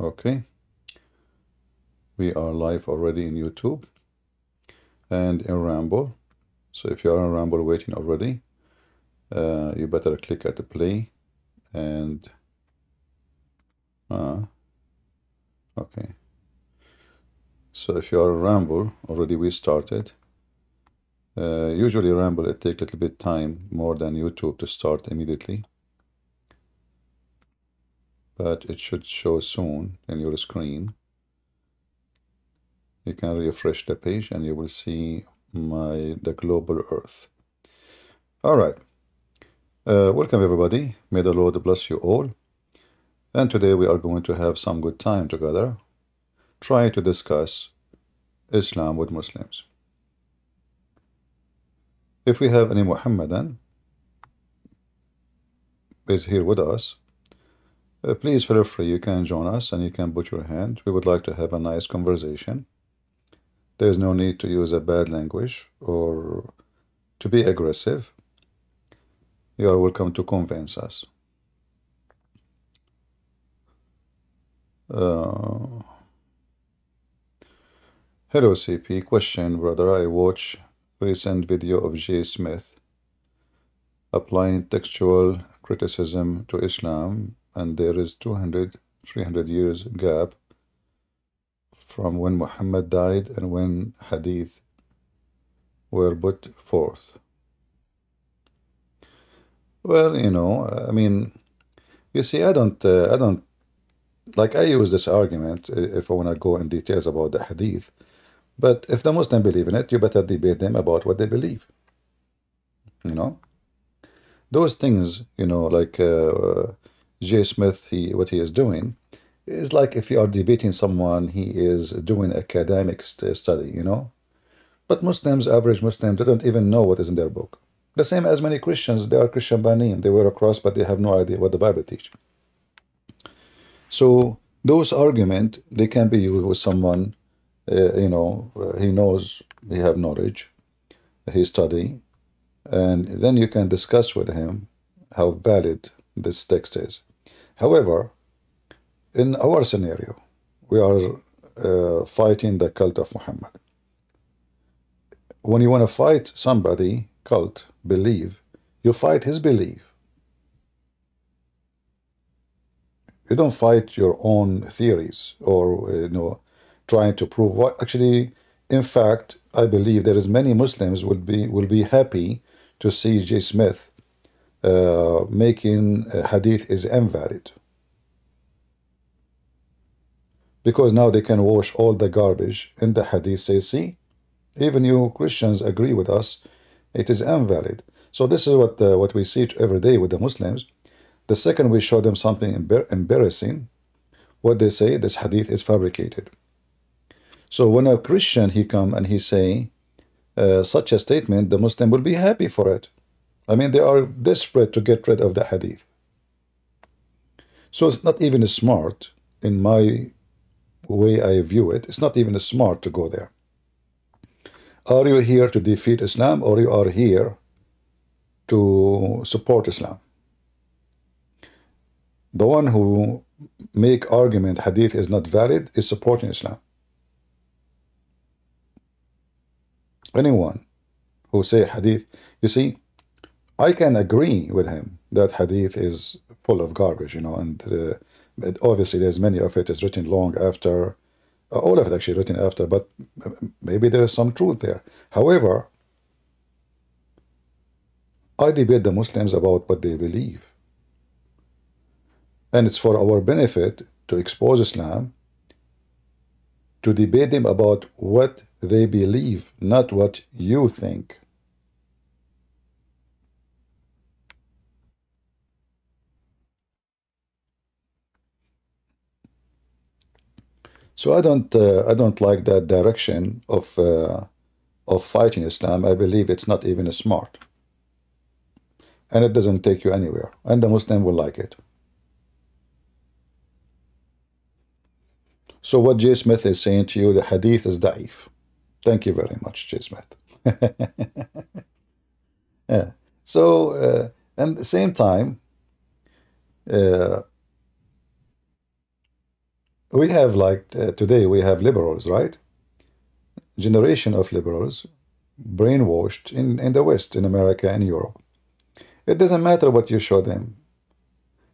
Okay. We are live already in YouTube and in Rumble. So if you are in Rumble waiting already, uh, you better click at the play and uh, okay. So if you are in Rumble, already we started. Uh, usually Rumble it takes a little bit time more than YouTube to start immediately. But it should show soon in your screen. You can refresh the page and you will see my the global earth. All right. Uh, welcome everybody. May the Lord bless you all. And today we are going to have some good time together, trying to discuss Islam with Muslims. If we have any Muhammadan is here with us, uh, please feel free, you can join us and you can put your hand. We would like to have a nice conversation. There is no need to use a bad language or to be aggressive. You are welcome to convince us. Uh, hello CP, question brother, I watch recent video of J. Smith applying textual criticism to Islam and there is 200 300 years gap from when Muhammad died and when hadith were put forth well you know I mean you see I don't uh, I don't like I use this argument if I want to go in details about the hadith but if the Muslim believe in it, you better debate them about what they believe. You know, those things, you know, like uh, Jay Smith, he what he is doing is like if you are debating someone, he is doing academic st study, you know. But Muslims, average Muslims, they don't even know what is in their book. The same as many Christians, they are Christian by name. They wear a cross, but they have no idea what the Bible teaches. So those arguments, they can be used with someone uh, you know, he knows he have knowledge, he study, and then you can discuss with him how valid this text is. However, in our scenario, we are uh, fighting the cult of Muhammad. When you want to fight somebody, cult, believe, you fight his belief. You don't fight your own theories or you know trying to prove what actually in fact I believe there is many Muslims will be will be happy to see Jay Smith uh, making hadith is invalid. Because now they can wash all the garbage in the hadith say see even you Christians agree with us it is invalid. So this is what uh, what we see every day with the Muslims. The second we show them something embarrassing what they say this hadith is fabricated. So when a Christian he come and he say uh, such a statement, the Muslim will be happy for it. I mean, they are desperate to get rid of the hadith. So it's not even smart, in my way I view it, it's not even smart to go there. Are you here to defeat Islam or you are here to support Islam? The one who make argument hadith is not valid is supporting Islam. anyone who say hadith, you see, I can agree with him that hadith is full of garbage, you know, and uh, obviously there's many of it is written long after, uh, all of it actually written after, but maybe there is some truth there. However, I debate the Muslims about what they believe. And it's for our benefit to expose Islam, to debate them about what they believe, not what you think. So I don't uh, I don't like that direction of uh, of fighting Islam. I believe it's not even smart, and it doesn't take you anywhere. And the Muslim will like it. So what Jay Smith is saying to you, the hadith is da'if. Thank you very much, Jay Smith. yeah. So, uh, and at the same time, uh, we have like uh, today we have liberals, right? Generation of liberals brainwashed in, in the West, in America and Europe. It doesn't matter what you show them.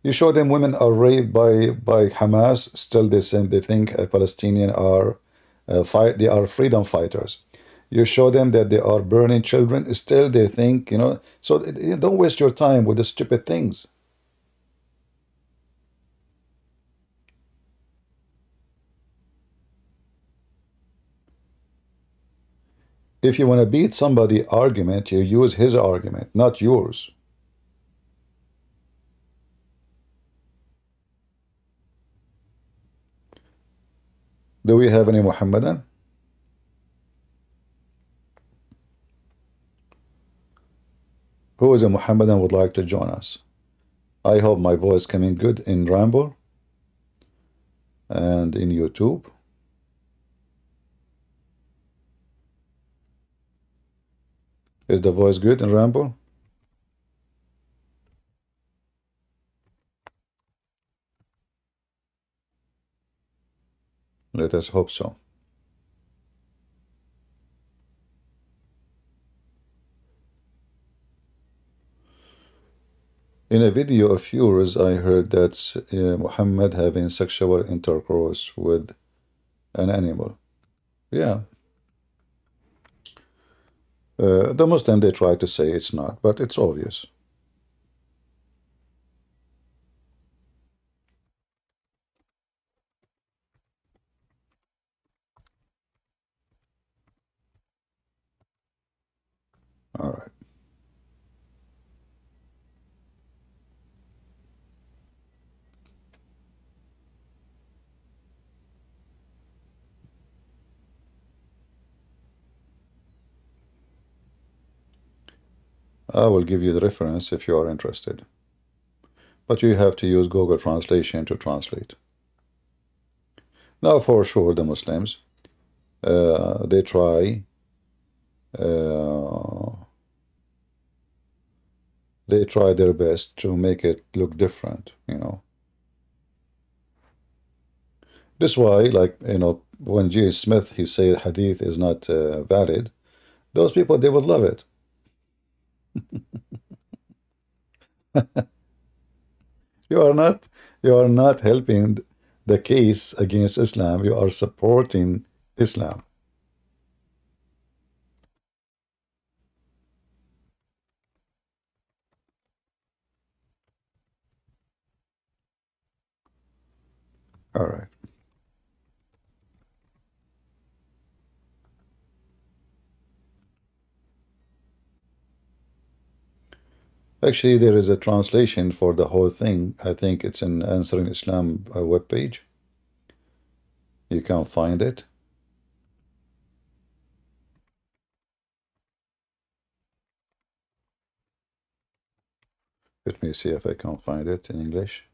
You show them women are raped by, by Hamas, still they, say, they think a Palestinian are uh, fight, they are freedom fighters. You show them that they are burning children, still they think, you know, so don't waste your time with the stupid things. If you want to beat somebody argument, you use his argument, not yours. Do we have any Muhammadan? Who is a Muhammadan would like to join us? I hope my voice coming good in Rumble and in YouTube. Is the voice good in Rumble? Let us hope so. In a video of yours, I heard that uh, Muhammad having sexual intercourse with an animal. Yeah, uh, the Muslim, they try to say it's not, but it's obvious. All right. I will give you the reference if you are interested. But you have to use Google Translation to translate. Now, for sure, the Muslims, uh, they try, uh, they try their best to make it look different, you know. This why, like, you know, when J. Smith, he said hadith is not uh, valid, those people, they would love it. you are not you are not helping the case against Islam. You are supporting Islam. All right. Actually, there is a translation for the whole thing. I think it's in Answering Islam uh, webpage. You can find it. Let me see if I can find it in English.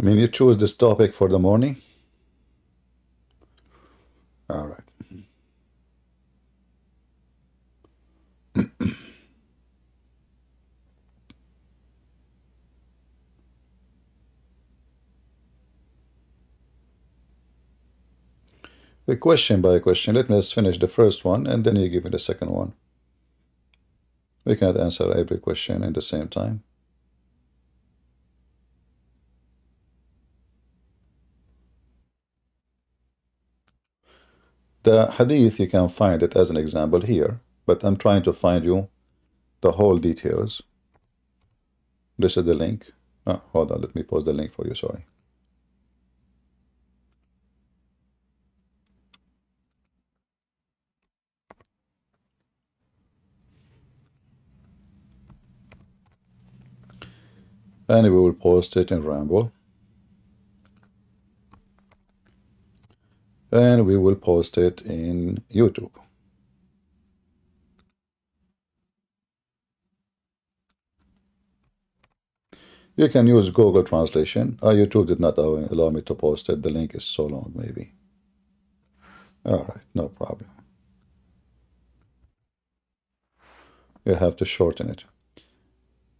I mean, you choose this topic for the morning. All right. a question by question. Let me just finish the first one and then you give me the second one. We cannot answer every question in the same time. The hadith, you can find it as an example here, but I'm trying to find you the whole details. This is the link. Oh, hold on, let me post the link for you, sorry. And we will post it in Rumble. and we will post it in YouTube. You can use Google Translation. Uh, YouTube did not allow me to post it. The link is so long, maybe. All right, no problem. You have to shorten it.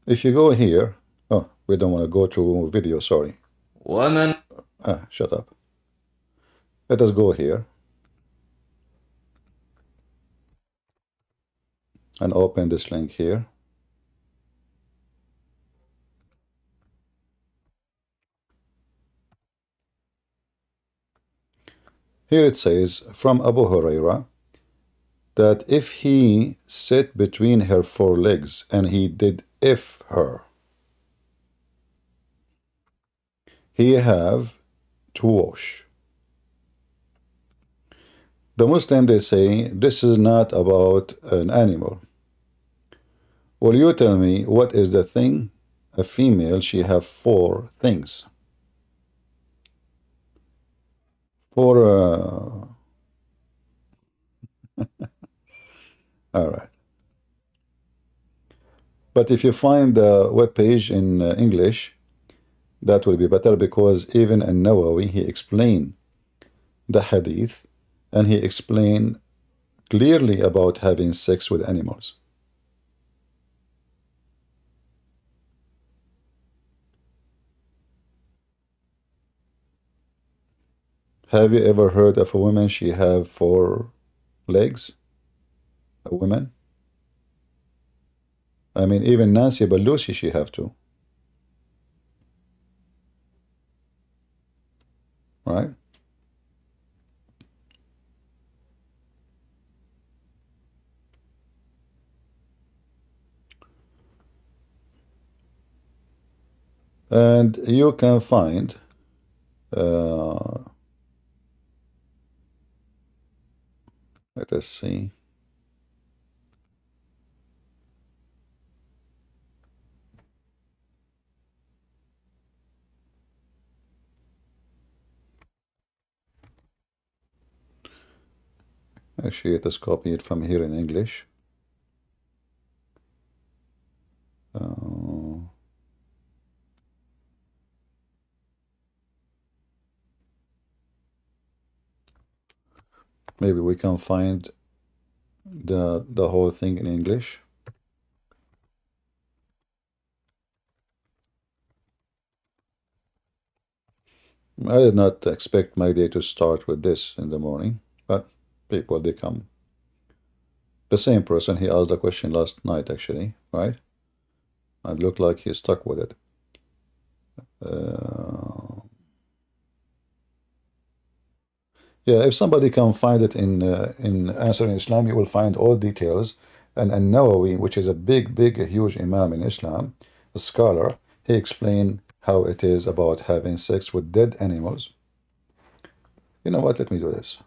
If you go here, oh, we don't want to go to video, sorry. Woman. Ah, shut up. Let us go here and open this link here. Here it says from Abu Huraira that if he sat between her four legs and he did if her, he have to wash. The Muslim they say this is not about an animal. Will you tell me what is the thing? A female she have four things. Four. Uh... All right. But if you find the web page in uh, English, that will be better because even in Nawawi he explained the hadith and he explained clearly about having sex with animals. Have you ever heard of a woman she have four legs? A woman? I mean, even Nancy Pelosi she have two. Right? And you can find uh, let us see. Actually, let us copy it from here in English. Uh, maybe we can find the the whole thing in English. I did not expect my day to start with this in the morning, but people they come. The same person he asked the question last night actually, right? It looked like he stuck with it. Uh, yeah, if somebody can find it in uh, in Answering Islam, you will find all details. And and Nawawi, which is a big, big, huge imam in Islam, a scholar, he explained how it is about having sex with dead animals. You know what? Let me do this.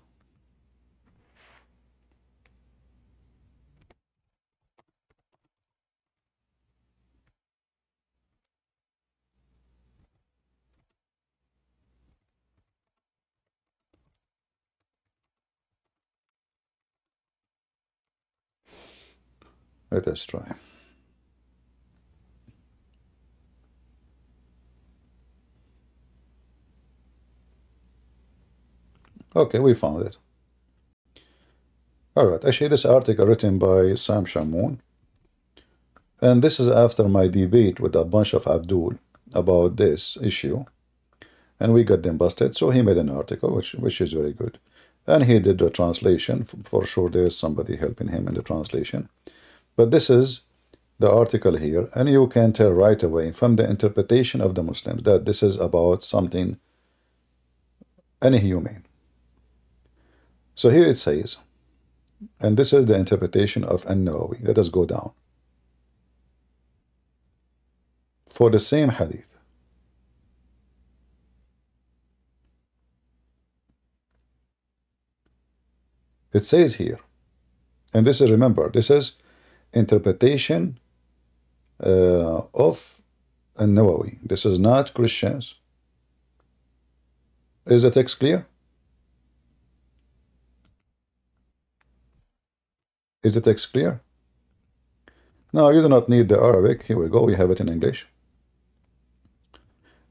Let us try. Okay, we found it. All right, actually, this article written by Sam Shamoun. And this is after my debate with a bunch of Abdul about this issue. And we got them busted, so he made an article, which, which is very good. And he did the translation. For sure, there is somebody helping him in the translation. But this is the article here, and you can tell right away from the interpretation of the Muslims that this is about something inhumane. So here it says, and this is the interpretation of An-Nawawi. Let us go down. For the same hadith. It says here, and this is, remember, this is interpretation uh, of An-Nawawi. This is not Christians. Is the text clear? Is the text clear? No, you do not need the Arabic. Here we go. We have it in English.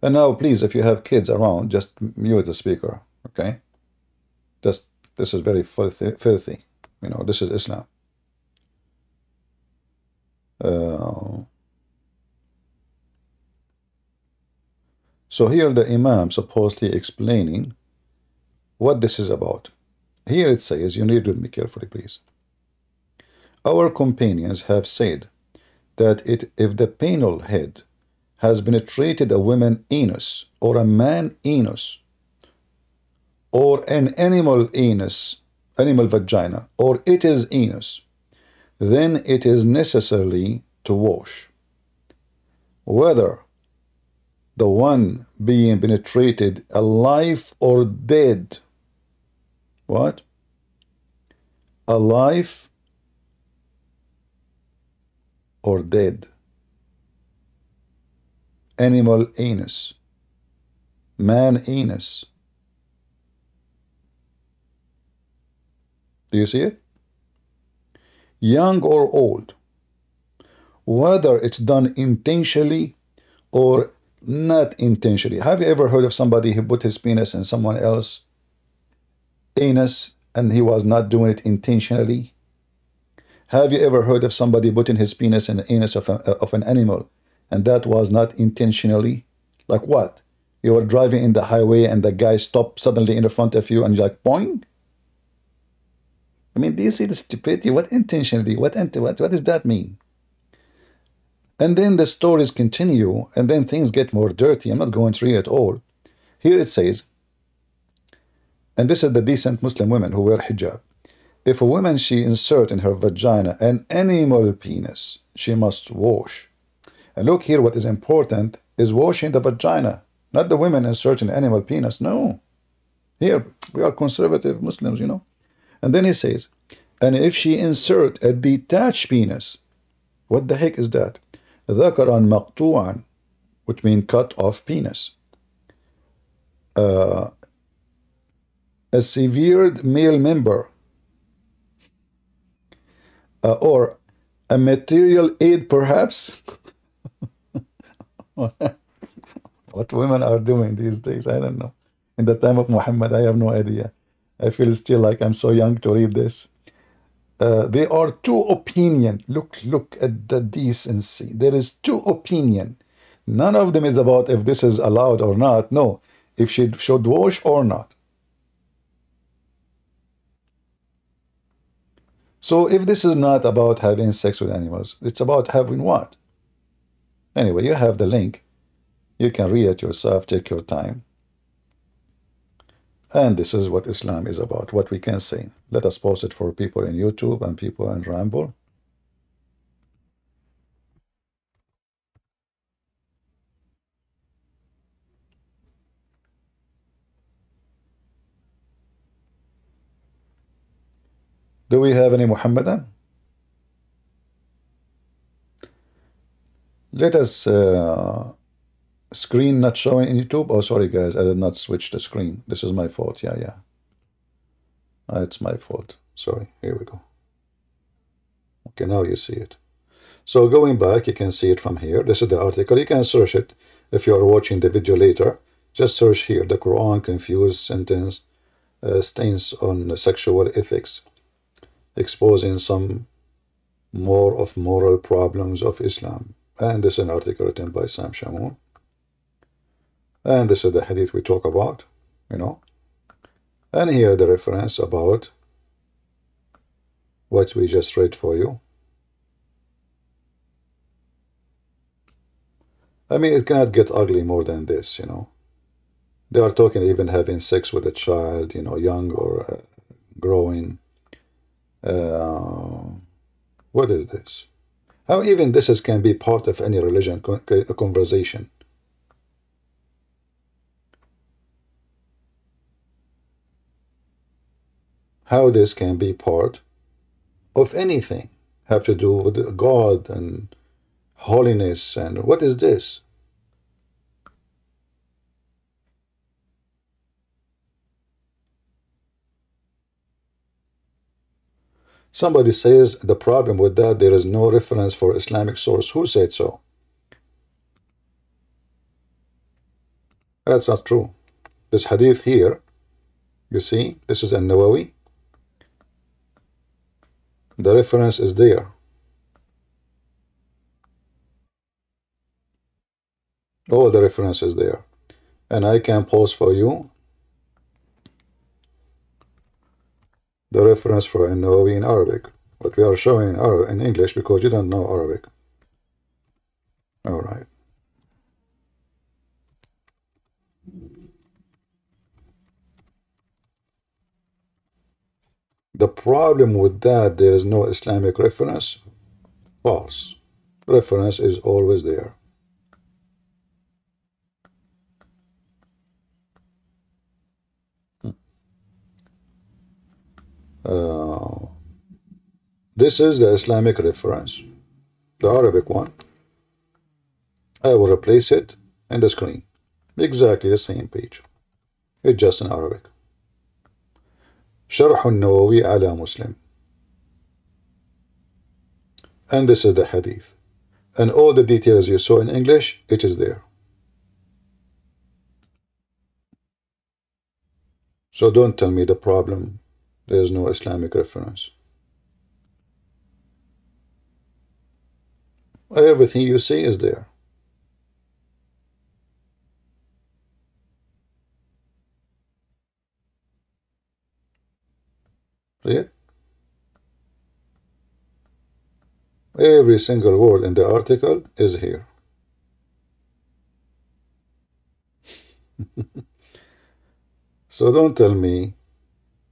And now, please, if you have kids around, just mute the speaker, okay? Just, this is very filthy, filthy. You know, this is Islam. Uh, so here the Imam supposedly explaining what this is about. Here it says, you need to read me carefully, please. Our companions have said that it, if the penal head has penetrated a woman anus or a man anus or an animal anus, animal vagina, or it is anus, then it is necessary to wash. Whether the one being penetrated alive or dead. What? Alive or dead. Animal anus. Man anus. Do you see it? Young or old. Whether it's done intentionally or not intentionally. Have you ever heard of somebody who put his penis in someone else anus and he was not doing it intentionally? Have you ever heard of somebody putting his penis in the anus of, a, of an animal and that was not intentionally? Like what? You were driving in the highway and the guy stopped suddenly in the front of you and you're like, boing? I mean, do you see the stupidity? What intentionally? What, what, what does that mean? And then the stories continue, and then things get more dirty. I'm not going through it all. Here it says, and this is the decent Muslim women who wear hijab. If a woman she insert in her vagina an animal penis, she must wash. And look here, what is important is washing the vagina, not the women inserting animal penis. No. Here, we are conservative Muslims, you know. And then he says, and if she insert a detached penis, what the heck is that? ذكرا مقطوعا, which means cut off penis. Uh, a severed male member uh, or a material aid perhaps what women are doing these days i don't know in the time of muhammad i have no idea I feel still like I'm so young to read this. Uh, there are two opinion. Look, look at the decency. There is two opinion. None of them is about if this is allowed or not. No, if she should wash or not. So if this is not about having sex with animals, it's about having what? Anyway, you have the link. You can read it yourself. Take your time. And this is what Islam is about, what we can say. Let us post it for people in YouTube and people in Rumble. Do we have any Muhammadan? Let us uh, screen not showing in YouTube. Oh, sorry, guys. I did not switch the screen. This is my fault. Yeah, yeah. Uh, it's my fault. Sorry. Here we go. Okay, now you see it. So going back, you can see it from here. This is the article. You can search it if you are watching the video later. Just search here, the Quran confused sentence uh, stains on sexual ethics, exposing some more of moral problems of Islam. And this is an article written by Sam Shamoun. And this is the hadith we talk about, you know. And here the reference about what we just read for you. I mean, it cannot get ugly more than this, you know. They are talking even having sex with a child, you know, young or uh, growing. Uh, what is this? How even this is, can be part of any religion conversation. How this can be part of anything have to do with God and holiness and what is this? Somebody says the problem with that there is no reference for Islamic source. Who said so? That's not true. This hadith here, you see, this is a Nawawi. The reference is there. All the reference is there. And I can pause for you. The reference for in Arabic. But we are showing in English because you don't know Arabic. All right. The problem with that, there is no Islamic reference. False. Reference is always there. Uh, this is the Islamic reference, the Arabic one. I will replace it in the screen. Exactly the same page. It's just in Arabic. شرح النووي على مسلم. And this is the hadith. And all the details you saw in English, it is there. So don't tell me the problem there is no Islamic reference. Everything you see is there. See? Every single word in the article is here. so don't tell me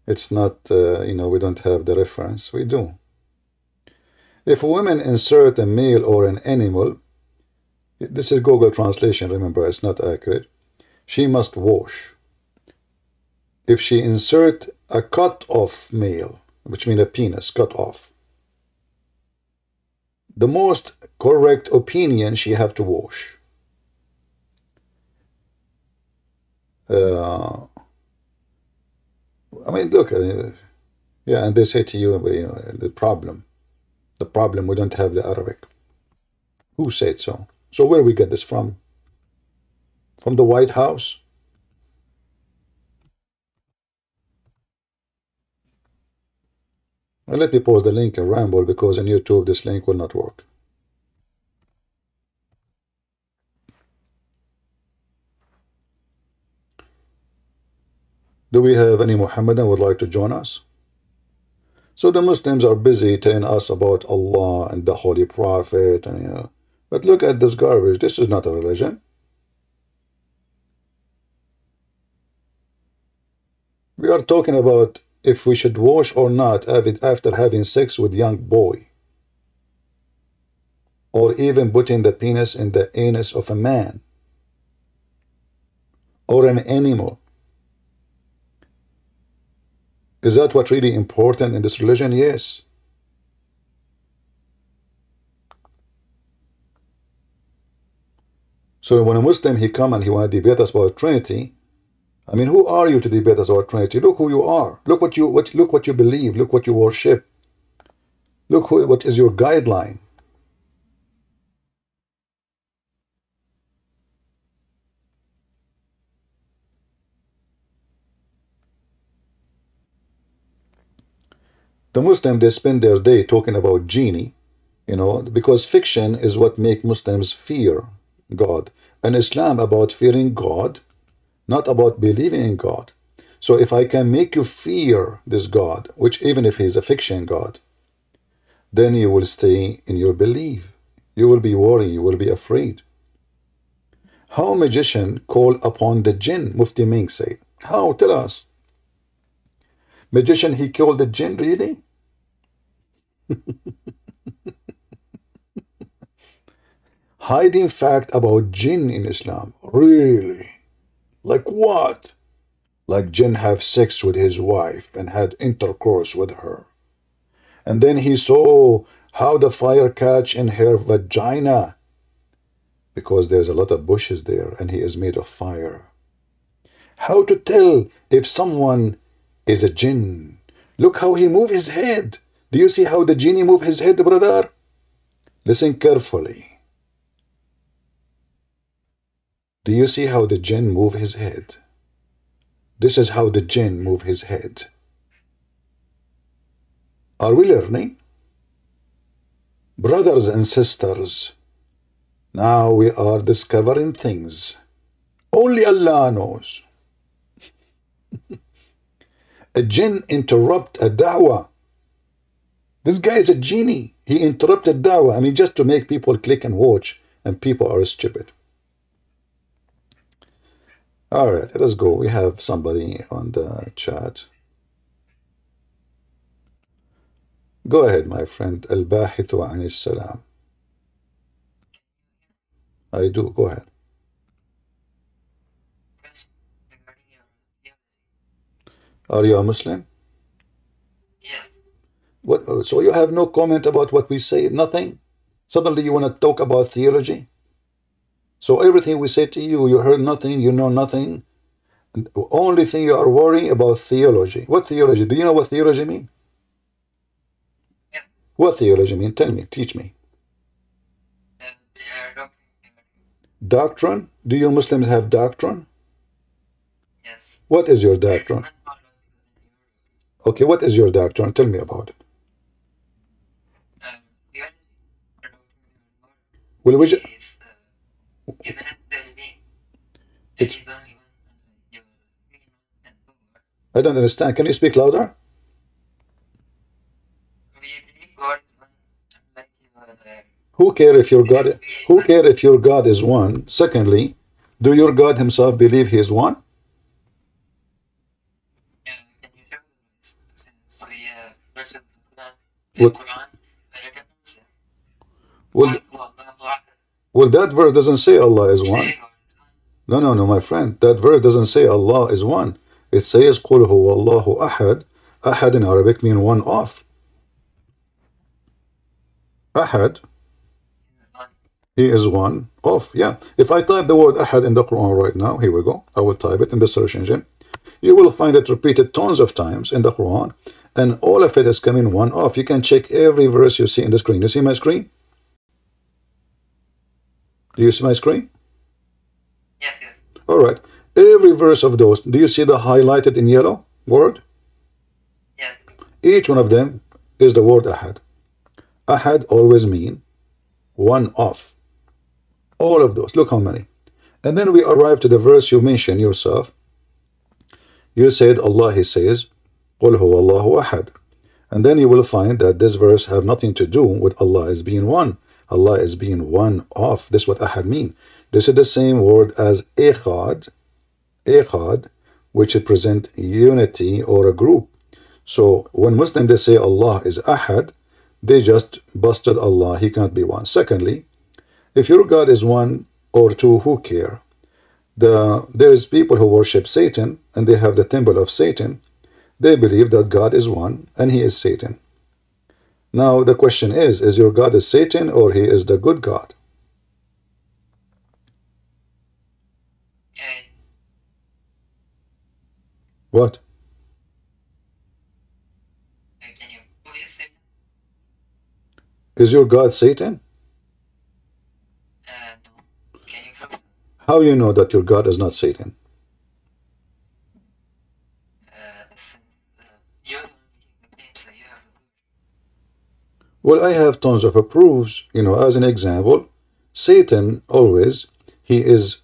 it's not, uh, you know, we don't have the reference. We do. If women insert a male or an animal, this is Google translation, remember, it's not accurate. She must wash. If she insert a cut off male, which means a penis cut off, the most correct opinion she have to wash. Uh, I mean, look, uh, yeah, and they say to you, you know, the problem, the problem, we don't have the Arabic. Who said so? So where we get this from? From the White House? Let me post the link in Rumble because on YouTube this link will not work. Do we have any Muhammadan would like to join us? So the Muslims are busy telling us about Allah and the Holy Prophet. And, you know, but look at this garbage. This is not a religion. We are talking about if we should wash or not after having sex with young boy. Or even putting the penis in the anus of a man. Or an animal. Is that what really important in this religion? Yes. So when a Muslim he come and he want to debate us about Trinity, I mean, who are you to debate us about Trinity? Look who you are. Look what you what look what you believe. Look what you worship. Look who, what is your guideline. The Muslim, they spend their day talking about genie, you know, because fiction is what make Muslims fear God. And Islam about fearing God, not about believing in God. So if I can make you fear this God, which even if he's a fiction God, then you will stay in your belief. You will be worried, you will be afraid. How magician call upon the jinn, Mufti Menk said. How? Tell us. Magician, he called the jinn, really? Hiding fact about jinn in Islam. Really? Like what? Like jinn have sex with his wife and had intercourse with her. And then he saw how the fire catch in her vagina. Because there's a lot of bushes there and he is made of fire. How to tell if someone is a jinn. Look how he move his head. Do you see how the genie move his head, brother? Listen carefully. Do you see how the jinn move his head? This is how the jinn move his head. Are we learning? Brothers and sisters, Now we are discovering things. Only Allah knows. a jinn interrupt a da'wah. This guy is a genie. He interrupted da'wah. I mean, just to make people click and watch, and people are stupid. All right, let's go. We have somebody on the chat. Go ahead, my friend. Al-Bahithu anis salam. I do. Go ahead. Are you a Muslim? Yes. What? So you have no comment about what we say? Nothing? Suddenly you want to talk about theology? So everything we say to you, you heard nothing, you know nothing. And the only thing you are worrying about theology. What theology? Do you know what theology mean? Yeah. What theology mean? Tell me, teach me. Uh, Doctrine? Do you Muslims have doctrine? Yes. What is your doctrine? not part of Okay, what is your doctrine? Tell me about it. um, we are adopting the word. Well, which, He is uh, is It's-. I don't understand. Can you speak louder? Who care if your God? Who care if your God is one? Secondly, do your God Himself believe He is one? What- well, that verse doesn't say Allah is one. Say God is one. No, no, no, my friend. That verse doesn't say Allah is one. It says قُلْ هُوَ اللَّهُ أَحَدٌ Ahad in Arabic mean one off. Ahad, One. he is one off. Yeah. If I type the word Ahad in the Quran right now, here we go. I will type it in the search engine. You will find it repeated tons of times in the Quran, and all of it is coming one off. You can check every verse you see in the screen. You see my screen? Do you see my screen? Yes, yes. All right. Every verse of those, do you see the highlighted in yellow word? Yes. Each one of them is the word ahad. Ahad always mean one of. All of those. Look how many. And then we arrive to the verse you mentioned yourself. You said Allah, He says, قُلْ هُوَ اللَّهُ أَحَدٌ. And then you will find that this verse have nothing to do with Allah as being one. Allah is being one of. This is what ahad mean. This is the same word as echad, echad, which represent unity or a group. So when Muslims they say Allah is ahad, they just busted Allah. He can't be one. Secondly, if your God is one or two, who care? The there is people who worship Satan and they have the temple of Satan. They believe that God is one and he is Satan. Now the question is, is your God is Satan or he is the good God? Okay. What? Can you please say? Is your God Satan? Uh, no. Can you? How you know that your God is not Satan? Uh, since uh, you're the one making the claim, so you have the proof. Well, I have tons of proofs. You know, as an example, Satan always he is,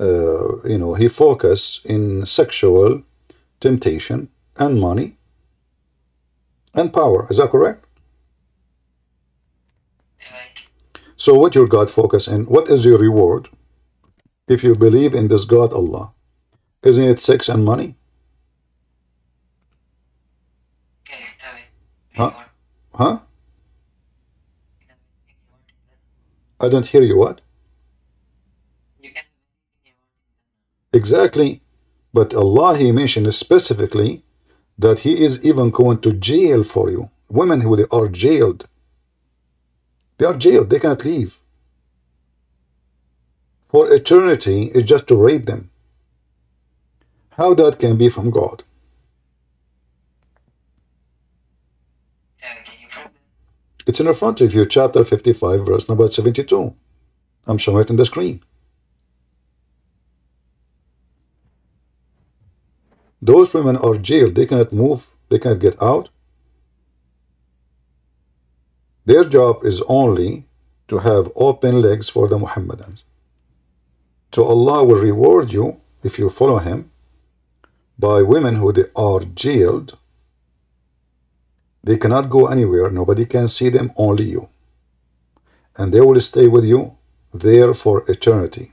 uh, you know, he focus in sexual temptation and money and power. Is that correct? Right. So, what your God focus in? What is your reward if you believe in this God Allah? Isn't it sex and money? Okay, have it. Huh? Huh? You can have anything you want in that. I don't hear you. What? You can have anything you want in that. Exactly. But Allah, He mentioned specifically that He is even going to jail for you. Women who they are jailed. They are jailed. They cannot leave. For eternity is just to rape them. How that can be from God? Uh, can you prove that? It's in the front of you, chapter 55, verse number 72. I'm showing it on the screen. Those women are jailed. They cannot move. They cannot get out. Their job is only to have open legs for the Muhammadans. So Allah will reward you if you follow him by women who they are jailed. They cannot go anywhere. Nobody can see them, only you. And they will stay with you there for eternity.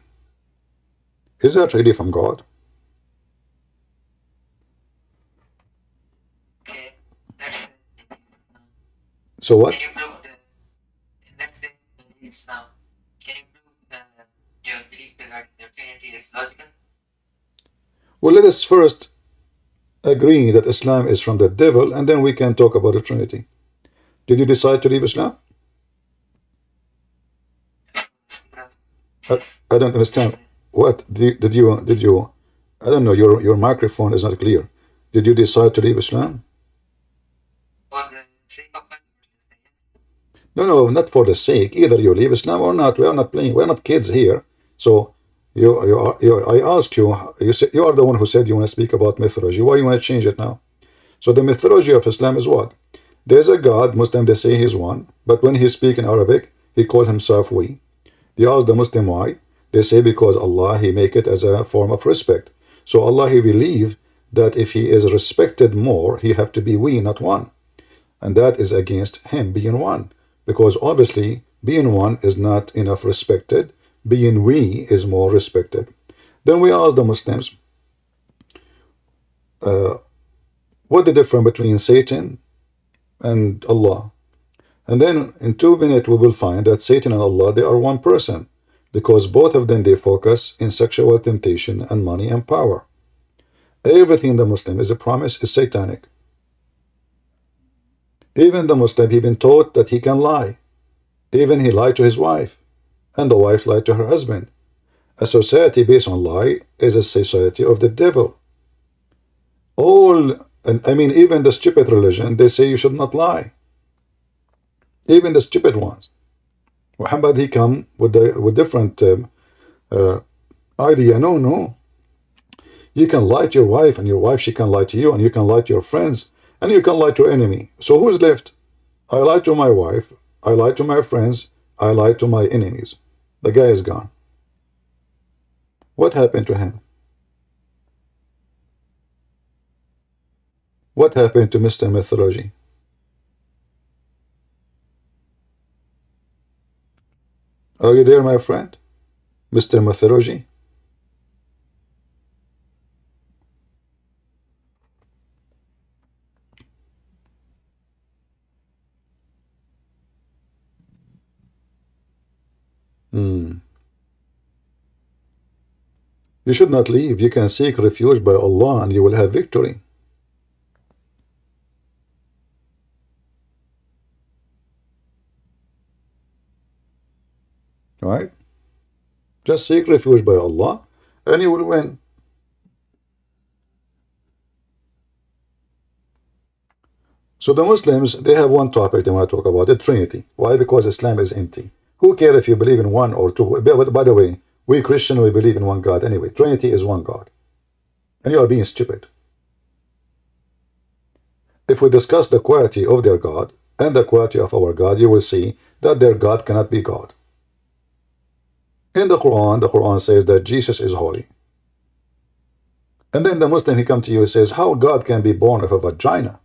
Is that really from God? Okay, that's So what? Can you prove the let's say believe Islam? Can you prove that your belief regarding the Trinity is logical? Well, let us first agree that Islam is from the devil, and then we can talk about the Trinity. Did you decide to leave Islam? I, I don't understand. What did, did you did you? I don't know. Your your microphone is not clear. Did you decide to leave Islam? No, no, not for the sake. Either you leave Islam or not. We are not playing. We are not kids here. So you you, are, you I ask you. You say, you are the one who said you want to speak about mythology. Why you want to change it now? So the mythology of Islam is what? There's a God. Muslim they say he's one, but when he speak in Arabic, he called himself we. They ask the Muslim why. They say because Allah, He make it as a form of respect. So Allah, He believe that if He is respected more, He have to be we, not one. And that is against Him being one. Because obviously, being one is not enough respected. Being we is more respected. Then we ask the Muslims, uh, what the difference between Satan and Allah? And then in two minutes we will find that Satan and Allah, they are one person because both of them they focus in sexual temptation and money and power. Everything in the Muslim is a promise is satanic. Even the Muslim, he been taught that he can lie. Even he lied to his wife, and the wife lied to her husband. A society based on lie is a society of the devil. All, and I mean, even the stupid religion, they say you should not lie. Even the stupid ones. Muhammad he come with the with different um, uh, idea. No, no. You can lie to your wife, and your wife she can lie to you, and you can lie to your friends, and you can lie to your enemy. So who's left? I lie to my wife. I lie to my friends. I lie to my enemies. The guy is gone. What happened to him? What happened to Mr. Mythology? Are you there, my friend? Mr. Mythology? You should not leave. You can seek refuge by Allah and you will have victory. Right? Just seek refuge by Allah and you will win. So the Muslims, they have one topic they want to talk about, the Trinity. Why? Because Islam is empty. Who cares if you believe in one or two? By the way, we Christian, we believe in one God anyway. Trinity is one God. And you are being stupid. If we discuss the quality of their God and the quality of our God, you will see that their God cannot be God. In the Quran, the Quran says that Jesus is holy. And then the Muslim, he comes to you and says, how God can be born of a vagina?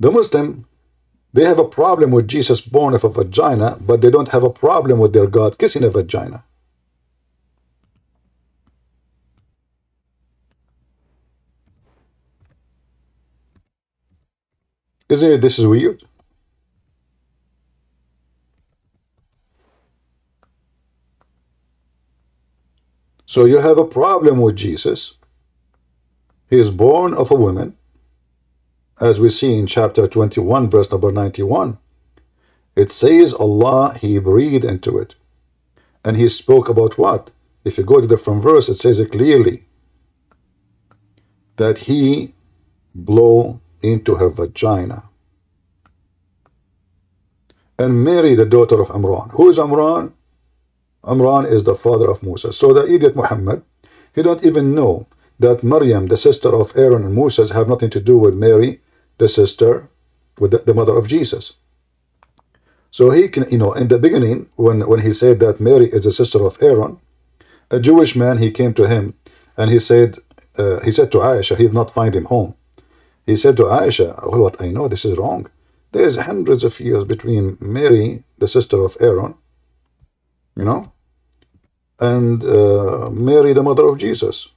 The Muslim, they have a problem with Jesus born of a vagina, but they don't have a problem with their God kissing a vagina. Isn't it this is weird? So you have a problem with Jesus. He is born of a woman, as we see in chapter 21, verse number 91. It says Allah, He breathed into it. And He spoke about what? If you go to the different verse, it says it clearly that He blow into her vagina. And Mary, the daughter of Amran. Who is Amran? Amran is the father of Musa. So the idiot Muhammad, he don't even know that Maryam, the sister of Aaron and Moses, have nothing to do with Mary, the sister, with the, the mother of Jesus. So he can, you know, in the beginning, when, when he said that Mary is a sister of Aaron, a Jewish man, he came to him and he said, uh, he said to Aisha, he did not find him home. He said to Aisha, well, what I know, this is wrong. There's hundreds of years between Mary, the sister of Aaron, you know, and uh, Mary, the mother of Jesus.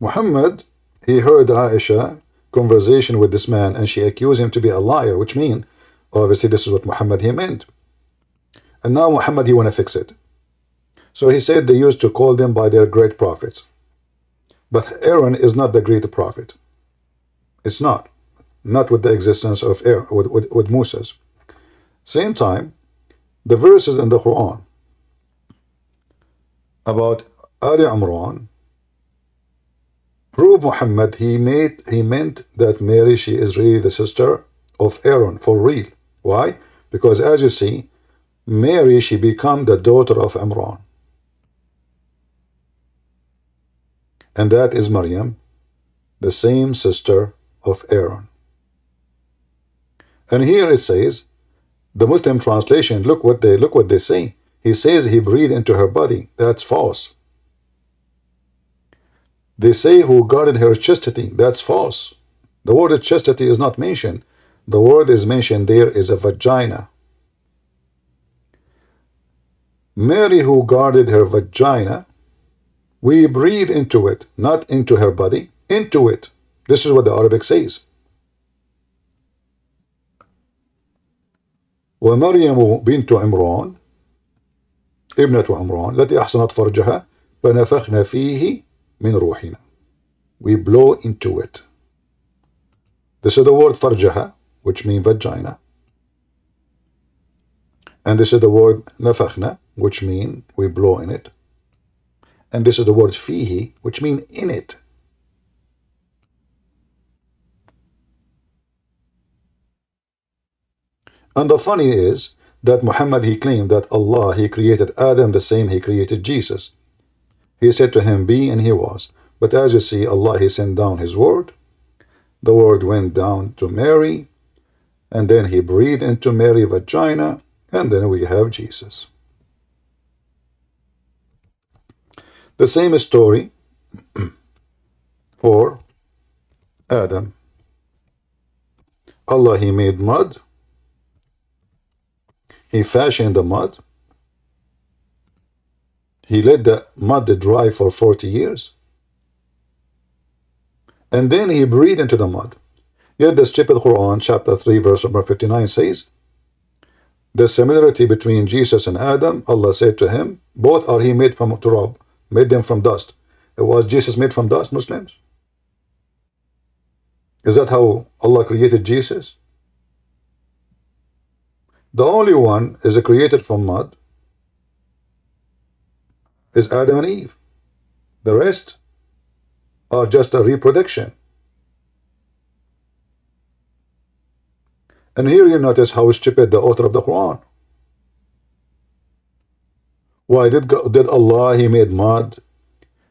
Muhammad, he heard Aisha conversation with this man and she accused him to be a liar, which means Obviously, this is what Muhammad he meant. And now Muhammad he want to fix it. So he said they used to call them by their great prophets. But Aaron is not the great prophet. It's not. Not with the existence of Aaron, with, with, with Moses. Same time, the verses in the Quran about Ali Imran prove Muhammad he made he meant that Mary she is really the sister of Aaron for real. Why? Because as you see, Mary, she become the daughter of Imran. And that is Maryam, the same sister of Aaron. And here it says, the Muslim translation, look what they look what they say. He says he breathed into her body. That's false. They say who guarded her chastity. That's false. The word chastity is not mentioned. The word is mentioned there is a vagina. Mary who guarded her vagina, we breathe into it, not into her body, into it. This is what the Arabic says. ومريم بنت عمران ابنة عمران التي أحسنت فرجها فنفخنا فيه من روحنا we blow into it this is the word فرجها which mean vagina. And this is the word nafakhna, which mean we blow in it. And this is the word fihi, which mean in it. And the funny is that Muhammad, he claimed that Allah, he created Adam the same he created Jesus. He said to him, be, and he was. But as you see, Allah, he sent down his word. The word went down to Mary, and then he breathed into Mary vagina, and then we have Jesus. The same story for Adam. Allah, he made mud. He fashioned the mud. He let the mud dry for 40 years. And then he breathed into the mud. Yet the stupid Quran, chapter 3, verse number 59 says, The similarity between Jesus and Adam, Allah said to him, both are he made from turab, made them from dust. It was Jesus made from dust, Muslims? Is that how Allah created Jesus? The only one is created from mud is Adam and Eve. The rest are just a reproduction. And here you notice how stupid the author of the Quran. Why did God, did Allah, He made mud,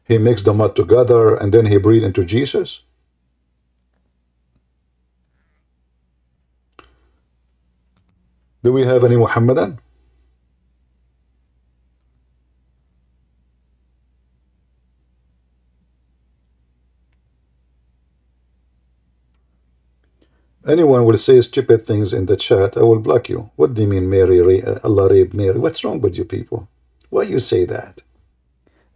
He mixed the mud together, and then He breathed into Jesus? Do we have any Muhammadan? Anyone will say stupid things in the chat, I will block you. What do you mean Mary, uh, Allah Mary? What's wrong with you people? Why you say that?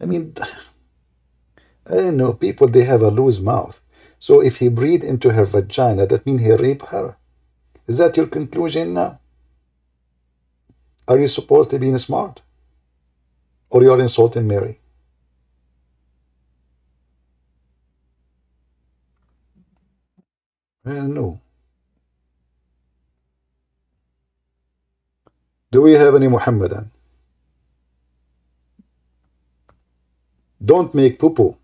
I mean, I don't know, people, they have a loose mouth. So if he breathed into her vagina, that means he raped her. Is that your conclusion now? Are you supposed to be smart? Or you are insulting Mary? I don't Do we have any Muhammadan? Don't make poo-poo.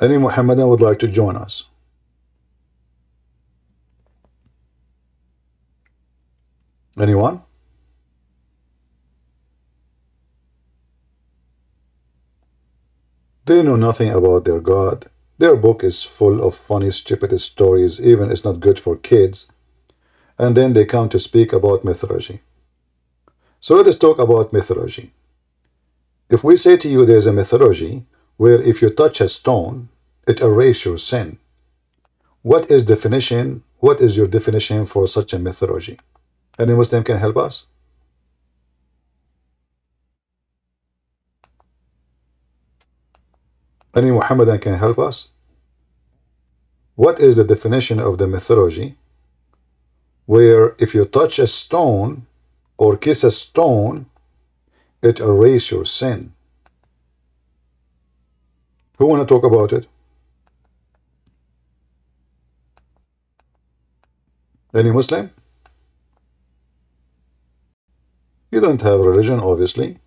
Any Muhammadan would like to join us? Anyone? They know nothing about their God. Their book is full of funny, stupid stories, even it's not good for kids. And then they come to speak about mythology. So let us talk about mythology. If we say to you there's a mythology where if you touch a stone, it erases your sin. What is definition? What is your definition for such a mythology? Any Muslim can help us? Any Muhammadan can help us? What is the definition of the mythology where if you touch a stone or kiss a stone, it erases your sin? Who want to talk about it? Any Muslim? You don't have religion, obviously.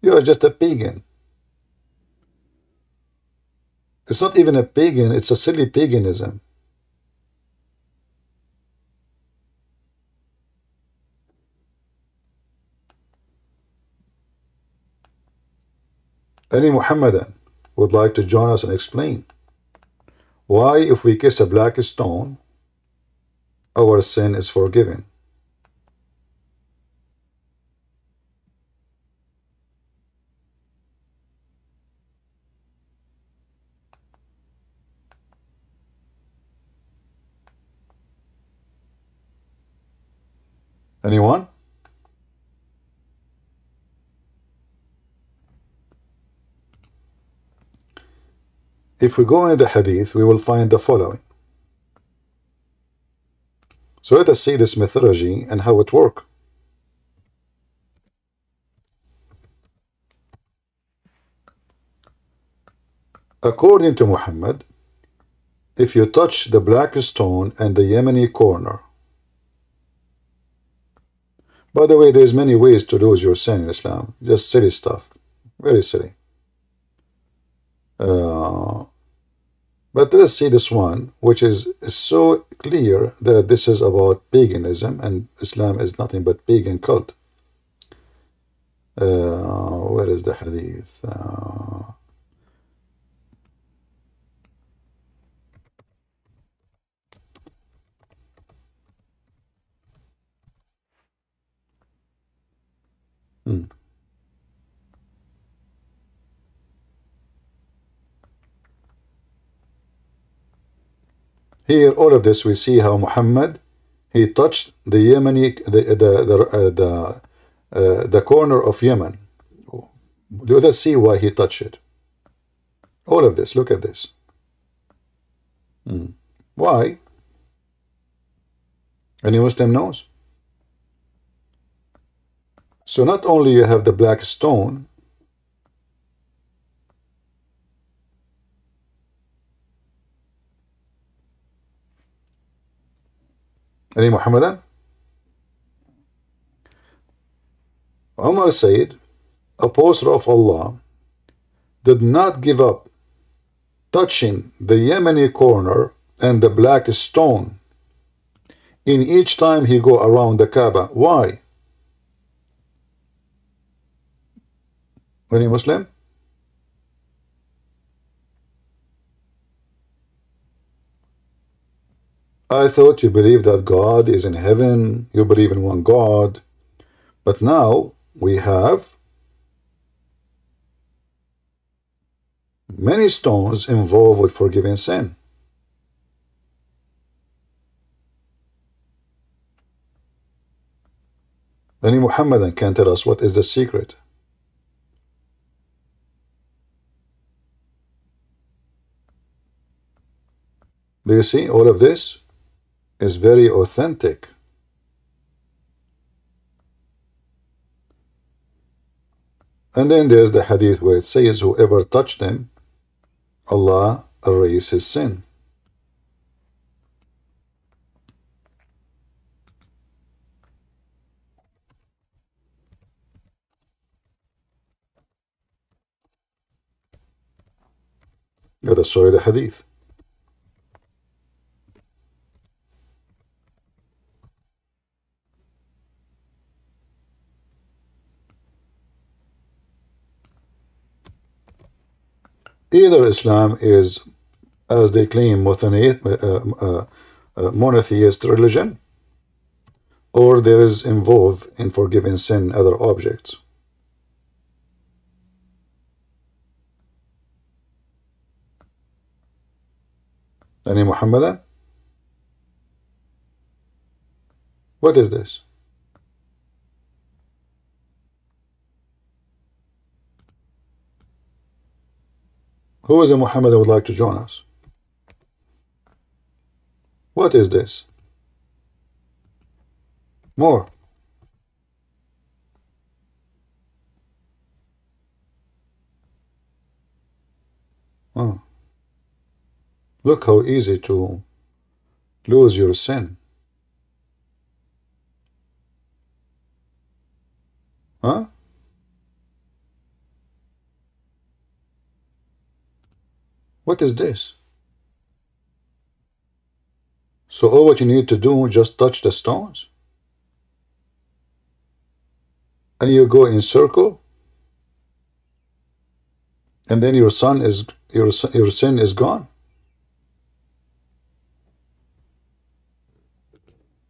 You are just a pagan. It's not even a pagan, it's a silly paganism. Any Muhammadan would like to join us and explain why if we kiss a black stone, our sin is forgiven. Anyone? If we go in the hadith, we will find the following. So let us see this methodology and how it works. According to Muhammad, if you touch the black stone and the Yemeni corner, by the way, there's many ways to lose your sin in Islam. Just silly stuff. Very silly. Uh, but let's see this one, which is, so clear that this is about paganism and Islam is nothing but pagan cult. Uh, where is the hadith? Uh, Hmm. Here, all of this, we see how Muhammad he touched the Yemeni, the the the uh, the, uh, the corner of Yemen. Do Let us see why he touched it. All of this, look at this. Hmm. Why? Any Muslim knows? So not only you have the black stone, any Muhammadan? Umar said, apostle of Allah did not give up touching the Yemeni corner and the black stone in each time he go around the Kaaba. Why? Any Muslim? I thought you believe that God is in heaven, you believe in one God, but now we have many stones involved with forgiving sin. Any Muhammadan can tell us what is the secret. Do you see all of this is very authentic. And then there's the hadith where it says, whoever touched him, Allah erase his sin. Let us show Either Islam is as they claim uh, uh, uh, uh, monotheist religion, or there is involved in forgiving sin other objects. Any Muhammadan? What is this? Who is a Muhammad that would like to join us? What is this? More. Oh. Look how easy to lose your sin. Huh? What is this? So all what you need to do just touch the stones? And you go in circle? And then your son is your your sin is gone?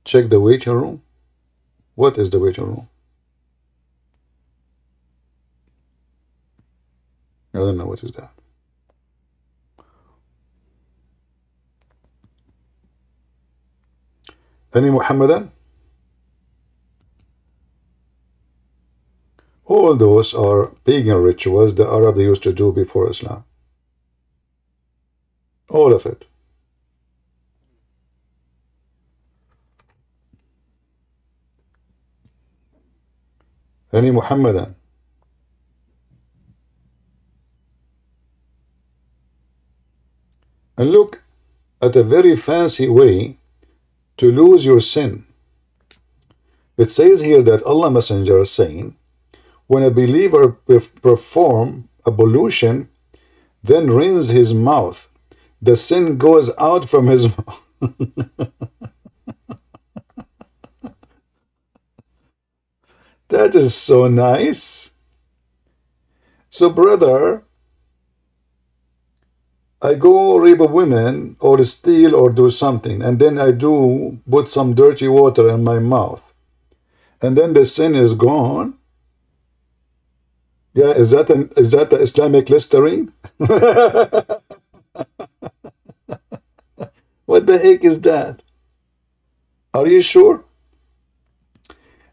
Check the waiting room. What is the waiting room? I don't know what is that. Any Muhammadan? All those are pagan rituals the Arab used to do before Islam. All of it. Any Muhammadan? And look at a very fancy way to lose your sin. It says here that Allah Messenger is saying, when a believer perform ablution, then rinse his mouth, the sin goes out from his mouth. that is so nice. So, brother, I go rape a woman or steal or do something, and then I do put some dirty water in my mouth, and then the sin is gone. Yeah, is that an is that the Islamic listerine? what the heck is that? Are you sure?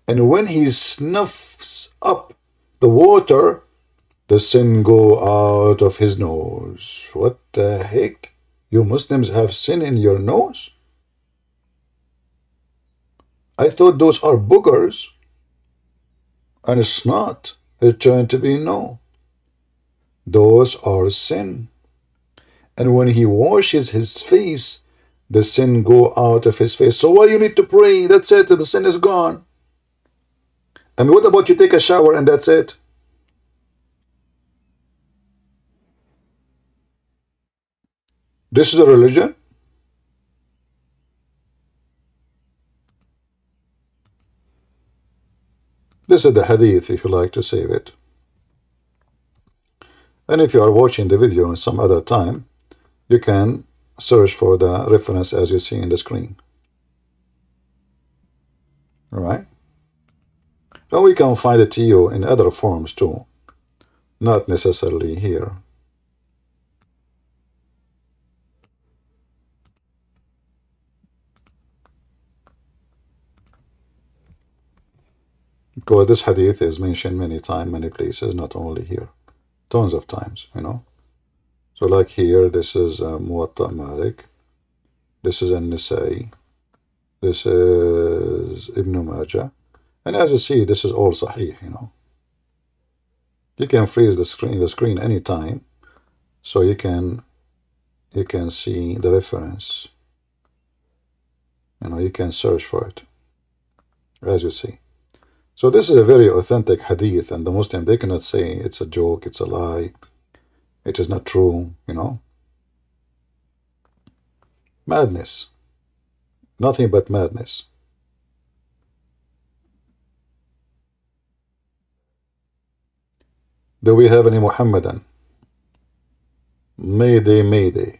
And when he snuffs up the water, the sin go out of his nose. What the heck? You Muslims have sin in your nose? I thought those are boogers. And it's not. It turned to be no. Those are sin. And when he washes his face, the sin go out of his face. So why you need to pray? That's it. The sin is gone. And what about you take a shower and that's it? This is a religion? This is the hadith if you like to save it. And if you are watching the video in some other time, you can search for the reference as you see in the screen. Alright? And we can find it to you in other forms too, not necessarily here. Because this hadith is mentioned many times, many places, not only here. Tons of times, you know. So like here, this is uh, Muwatta Malik. This is An-Nisai. This is Ibn Majah. And as you see, this is all Sahih, you know. You can freeze the screen, the screen anytime, so you can you can see the reference. You know, you can search for it, as you see. So this is a very authentic hadith, and the Muslim, they cannot say it's a joke, it's a lie, it is not true, you know. Madness. Nothing but madness. Do we have any Muhammadan? Mayday, Mayday.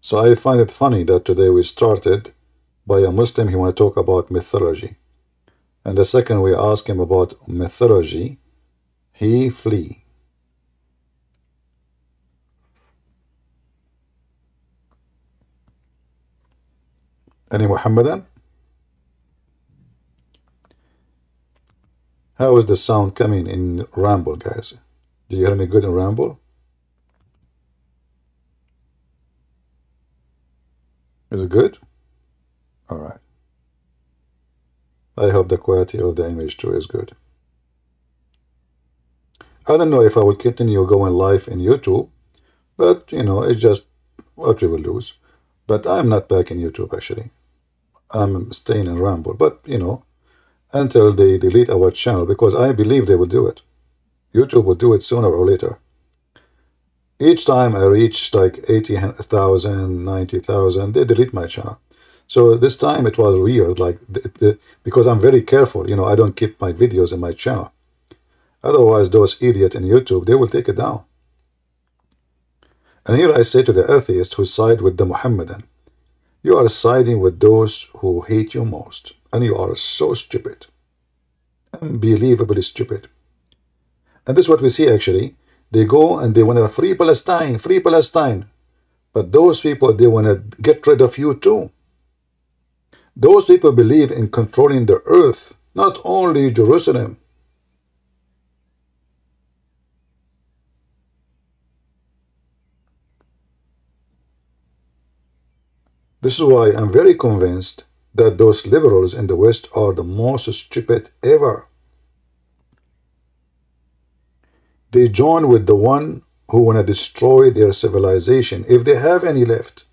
So I find it funny that today we started by a Muslim, he want to talk about mythology. And the second we ask him about mythology, he flee. Any Muhammadan? How is the sound coming in Rumble, guys? Do you hear me good in Rumble? Is it good? All right. I hope the quality of the image too is good. I don't know if I will continue going live in YouTube, but you know, it's just what we will lose. But I'm not back in YouTube actually. I'm staying in Rumble, but you know, until they delete our channel, because I believe they will do it. YouTube will do it sooner or later. Each time I reach like 80,000, 90,000, they delete my channel. So this time it was weird, like the, the, because I'm very careful, you know, I don't keep my videos in my channel. Otherwise, those idiots in YouTube, they will take it down. And here I say to the atheist who side with the Muhammadan, you are siding with those who hate you most, and you are so stupid, unbelievably stupid. And this is what we see actually. They go and they want to free Palestine, free Palestine. But those people, they want to get rid of you too. Those people believe in controlling the earth, not only Jerusalem. This is why I'm very convinced that those liberals in the West are the most stupid ever. They join with the one who want to destroy their civilization, if they have any left.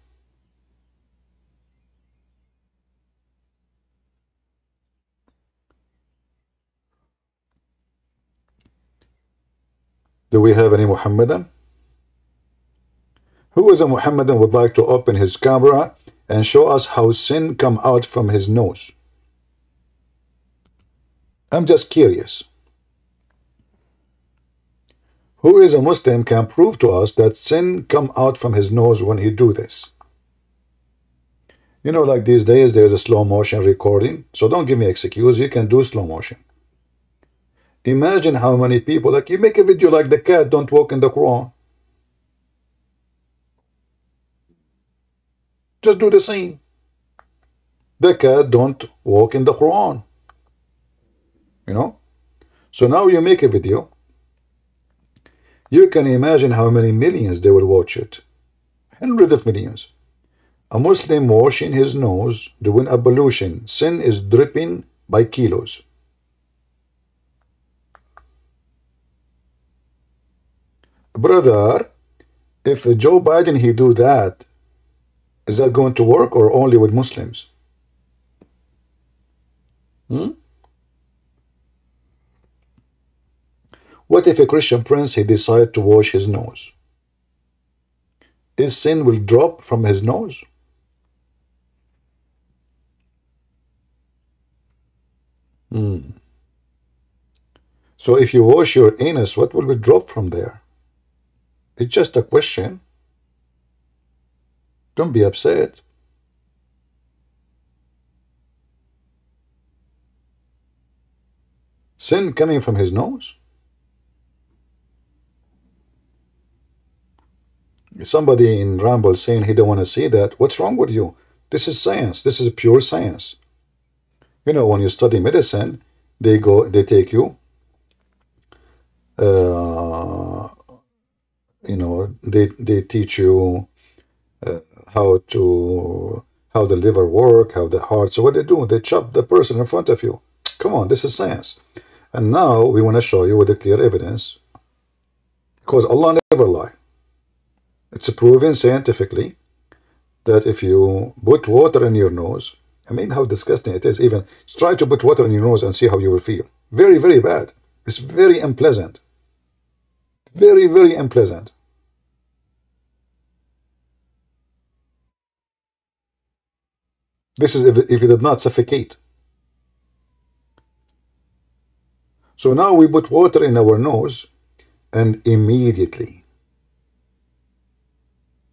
Do we have any Muhammadan? Who is a Muhammadan would like to open his camera and show us how sin come out from his nose. I'm just curious. Who is a Muslim can prove to us that sin come out from his nose when he do this? You know, like these days, there's a slow motion recording. So don't give me excuse. You can do slow motion. Imagine how many people, like you make a video like the cat don't walk in the Quran. Just do the same. The cat don't walk in the Quran. You know? So now you make a video. You can imagine how many millions they will watch it. Hundreds of millions. A Muslim washing his nose, doing ablution. Sin is dripping by kilos. Brother, if Joe Biden he do that, is that going to work or only with Muslims? Hmm? What if a Christian prince he decide to wash his nose? His sin will drop from his nose? Hmm. So if you wash your anus, what will be drop from there? It's just a question. Don't be upset. Sin coming from his nose? Somebody in Rumble saying he don't want to see that. What's wrong with you? This is science. This is pure science. You know, when you study medicine, they go, they take you, uh, you know, they they teach you uh, how to how the liver work, how the heart. So what they do, they chop the person in front of you. Come on, this is science. And now we want to show you with the clear evidence, because Allah never lie. It's a proven scientifically that if you put water in your nose, I mean how disgusting it is. Even try to put water in your nose and see how you will feel. Very, very bad. It's very unpleasant. Very, very unpleasant. This is if, it did not suffocate. So now we put water in our nose and immediately,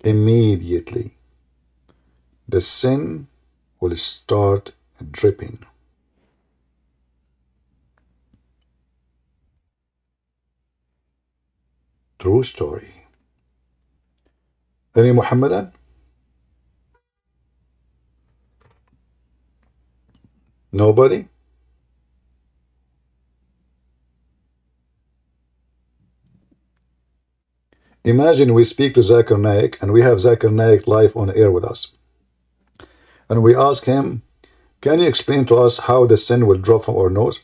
immediately, the sin will start dripping. True story. Any Muhammadan? Nobody? Imagine we speak to Zakir Naik and we have Zakir Naik live on air with us. And we ask him, can you explain to us how the sin will drop from our nose?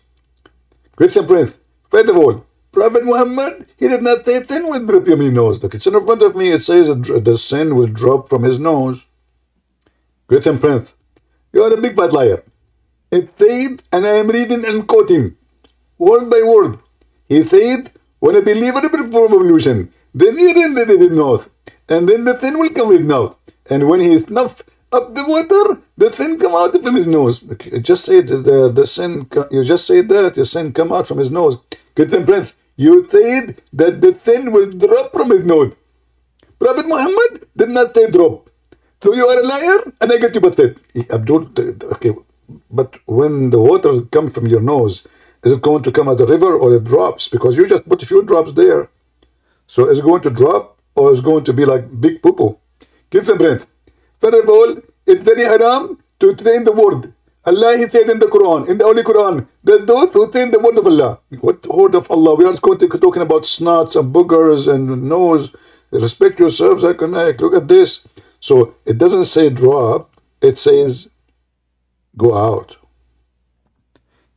Christian Prince, first of all, Prophet Muhammad, he did not say sin will drop from his nose. Look, it's in front of me, it says the sin will drop from his nose. Christian Prince, you are a big fat liar. It said, and I am reading and quoting, word by word. He said, when a believer perform evolution, then he rendered it in mouth, and then the sin will come with mouth. And when he snuff up the water, the sin come out from his nose. Just say the, the sin, you just say that, your sin come out from his nose. Good then, Prince, you said that the sin will drop from his nose. Prophet Muhammad did not say drop. So you are a liar, and I get you busted. Abdul, okay, but when the water comes from your nose, is it going to come as a river or it drops? Because you just put a few drops there. So is it going to drop or is it going to be like big poo-poo? Give them breath. First of all, it's very haram to train the word. Allah he said in the Quran, in the Holy Quran, that those who train the word of Allah. What word of Allah? We are going to talking about snots and boogers and nose. Respect yourselves, I connect. Look at this. So it doesn't say drop, it says go out.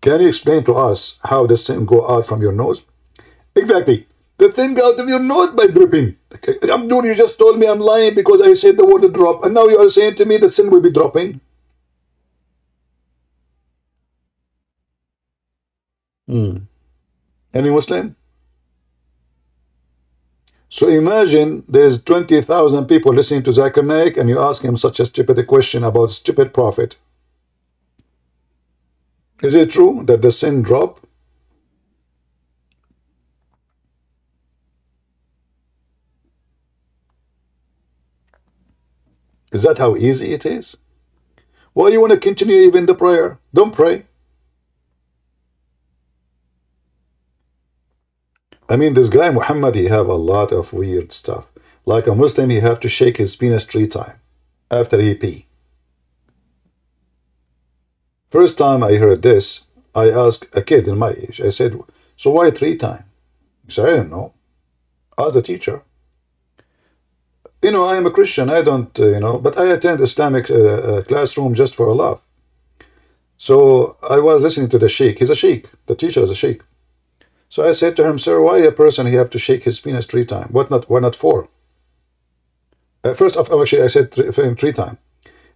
Can you explain to us how the sin go out from your nose? Exactly. The thing out of your nose by dripping. Okay. Abdul, you just told me I'm lying because I said the word drop, and now you are saying to me the sin will be dropping. Hmm. Any Muslim? So imagine there's 20,000 people listening to Zakir Naik and you ask him such a stupid question about stupid prophet. Is it true that the sin drop? Is that how easy it is? Well, you want to continue even the prayer? Don't pray. I mean, this guy Muhammad, he have a lot of weird stuff. Like a Muslim, he have to shake his penis three times after he pee. First time I heard this, I asked a kid in my age, I said, so why three times? He said, I don't know. Ask the teacher. You know, I am a Christian, I don't, uh, you know, but I attend Islamic uh, uh, classroom just for a laugh. So I was listening to the sheikh. He's a sheikh. The teacher is a sheikh. So I said to him, sir, why a person he have to shake his penis three times? What not? Why not four? Uh, first of all, actually, I said him three times.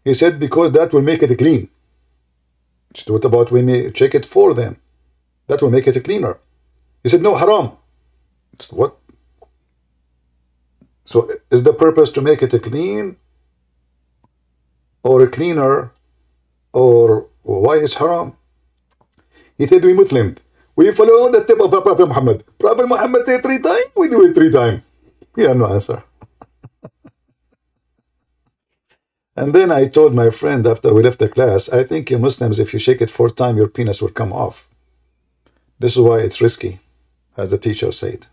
He said because that will make it clean. What about we may check it for them? That will make it cleaner. He said, no, haram. What? So is the purpose to make it a clean or a cleaner or why is haram? He said, we Muslim, we follow the tip of Prophet Muhammad. Prophet Muhammad said three times, we do it three times. He had no answer. And then I told my friend after we left the class, I think you Muslims, if you shake it four times, your penis will come off. This is why it's risky, as the teacher said.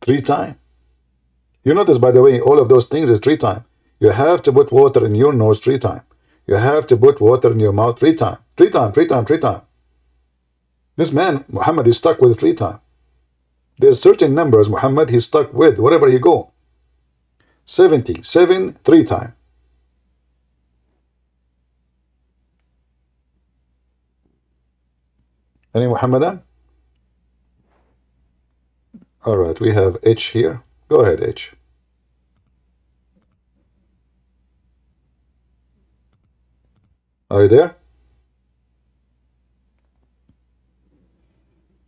Three times. You notice, by the way, all of those things is three times. You have to put water in your nose three times. You have to put water in your mouth three times. Three times, three times, three times. This man, Muhammad, is stuck with three times. There's certain numbers Muhammad he's stuck with, wherever he go. 70. 7 three times. Any Muhammadan? All right, we have H here. Go ahead, H. Are you there?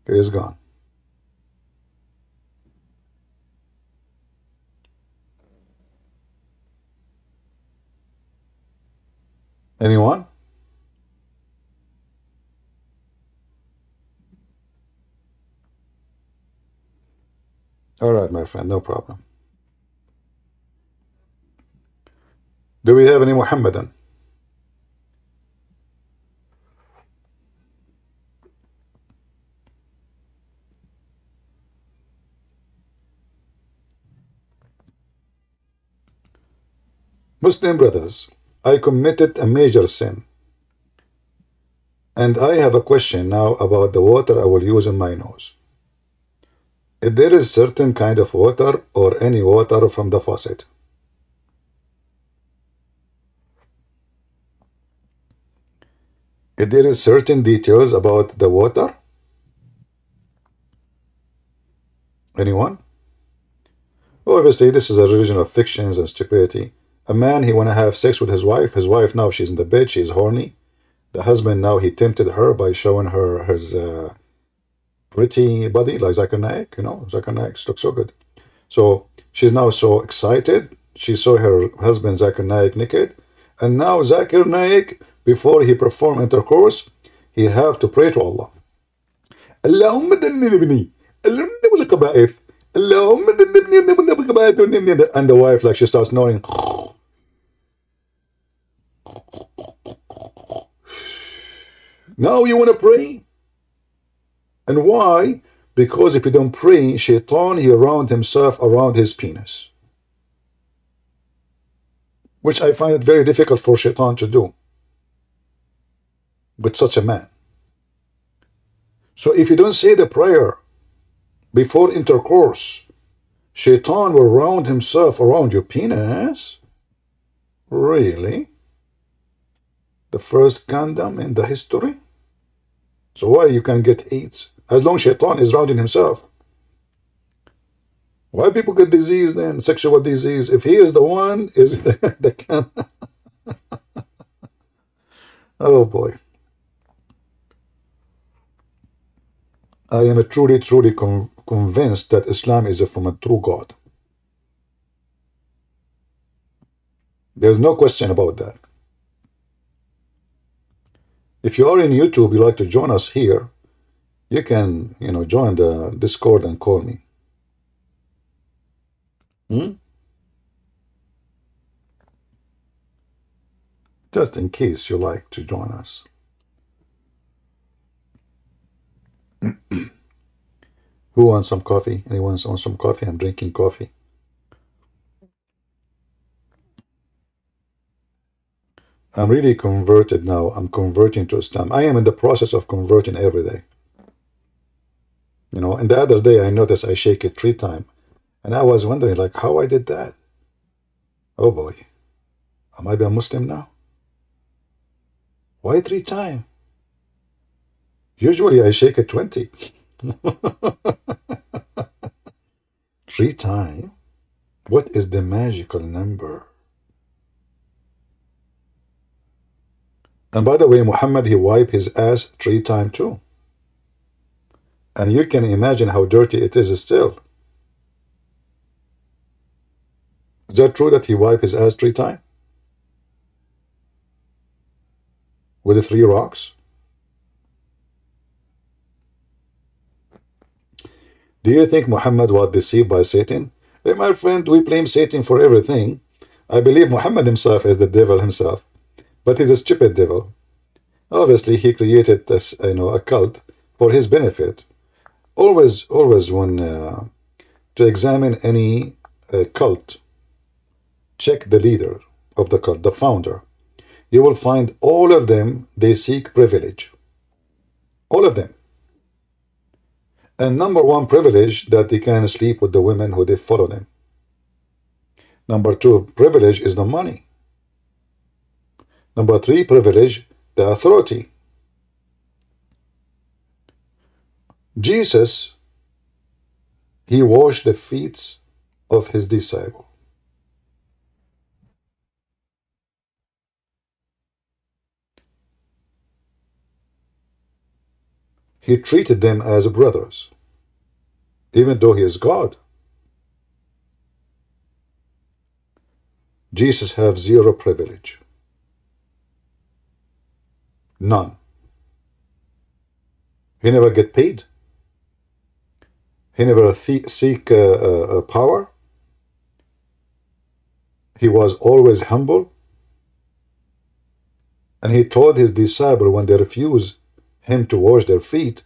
He's gone. Anyone? All right, my friend, no problem. Do we have any Muhammadan? Muslim brothers, I committed a major sin. And I have a question now about the water I will use in my nose. If there is certain kind of water or any water from the faucet. If there is certain details about the water. Anyone? Obviously, this is a religion of fictions and stupidity. A man, he want to have sex with his wife. His wife, now she's in the bed. She's horny. The husband, now he tempted her by showing her his uh, pretty body, like Zakir Naik, you know, Zakir Naik looks so good. So she's now so excited. She saw her husband, Zakir Naik, naked. And now Zakir Naik, before he perform intercourse, he have to pray to Allah. and the wife like she starts snoring now you want to pray? And why? Because if you don't pray, shaitan, he around himself around his penis. Which I find it very difficult for shaitan to do with such a man. So if you don't say the prayer before intercourse, shaitan will round himself around your penis? Really? The first condom in the history? So why you can get AIDS? As long as shaitan is rounding himself. Why people get disease then? Sexual disease. If he is the one, is the can. oh boy. I am truly, truly con convinced that Islam is from a true God. There's no question about that. If you are in YouTube, you like to join us here, you can, you know, join the Discord and call me. Hmm? Just in case you like to join us. Who wants some coffee? Anyone wants some coffee? I'm drinking coffee. I'm really converted now. I'm converting to Islam. I am in the process of converting every day. You know, and the other day I noticed I shake it three times. And I was wondering, like, how I did that. Oh boy. Am I a Muslim now? Why three times? Usually I shake it 20. three times? What is the magical number? And by the way, Muhammad, he wiped his ass three times too. And you can imagine how dirty it is still. Is that true that he wiped his ass three times? With the three rocks? Do you think Muhammad was deceived by Satan? Hey, my friend, we blame Satan for everything. I believe Muhammad himself is the devil himself. But he's a stupid devil. Obviously, he created this, you know, a cult for his benefit. Always, always when uh, to examine any uh, cult, check the leader of the cult, the founder. You will find all of them, they seek privilege. All of them. And number one privilege that they can sleep with the women who they follow them. Number two privilege is the money. Number three privilege, the authority. Jesus, he washed the feet of his disciple. He treated them as brothers, even though he is God. Jesus have zero privilege. None. He never get paid. He never seek uh, uh, uh, power. He was always humble. And he told his disciple when they refuse him to wash their feet,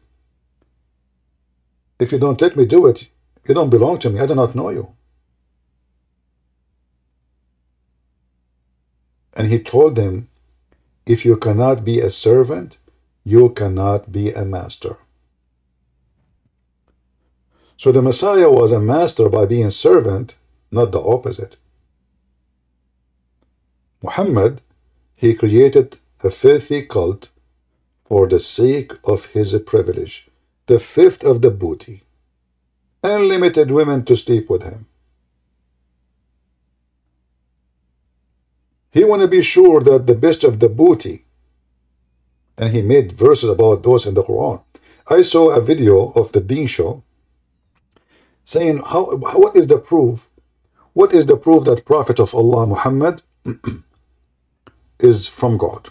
if you don't let me do it, you don't belong to me. I do not know you. And he told them, if you cannot be a servant, you cannot be a master. So the Messiah was a master by being servant, not the opposite. Muhammad, he created a filthy cult for the sake of his privilege, the fifth of the booty, unlimited women to sleep with him. He want to be sure that the best of the booty, and he made verses about those in the Quran. I saw a video of the Deen Show saying, how, what is the proof? What is the proof that Prophet of Allah Muhammad is from God?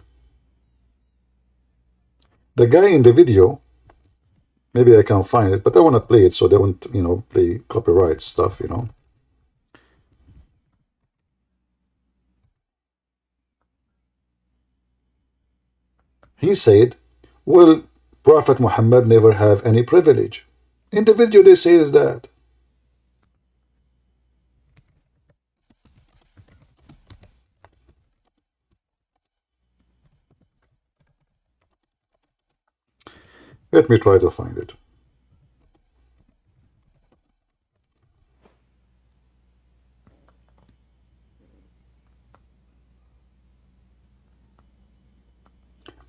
The guy in the video, maybe I can find it, but I want to play it so they won't, you know, play copyright stuff, you know. He said, will Prophet Muhammad never have any privilege? In the video they say is that. Let me try to find it.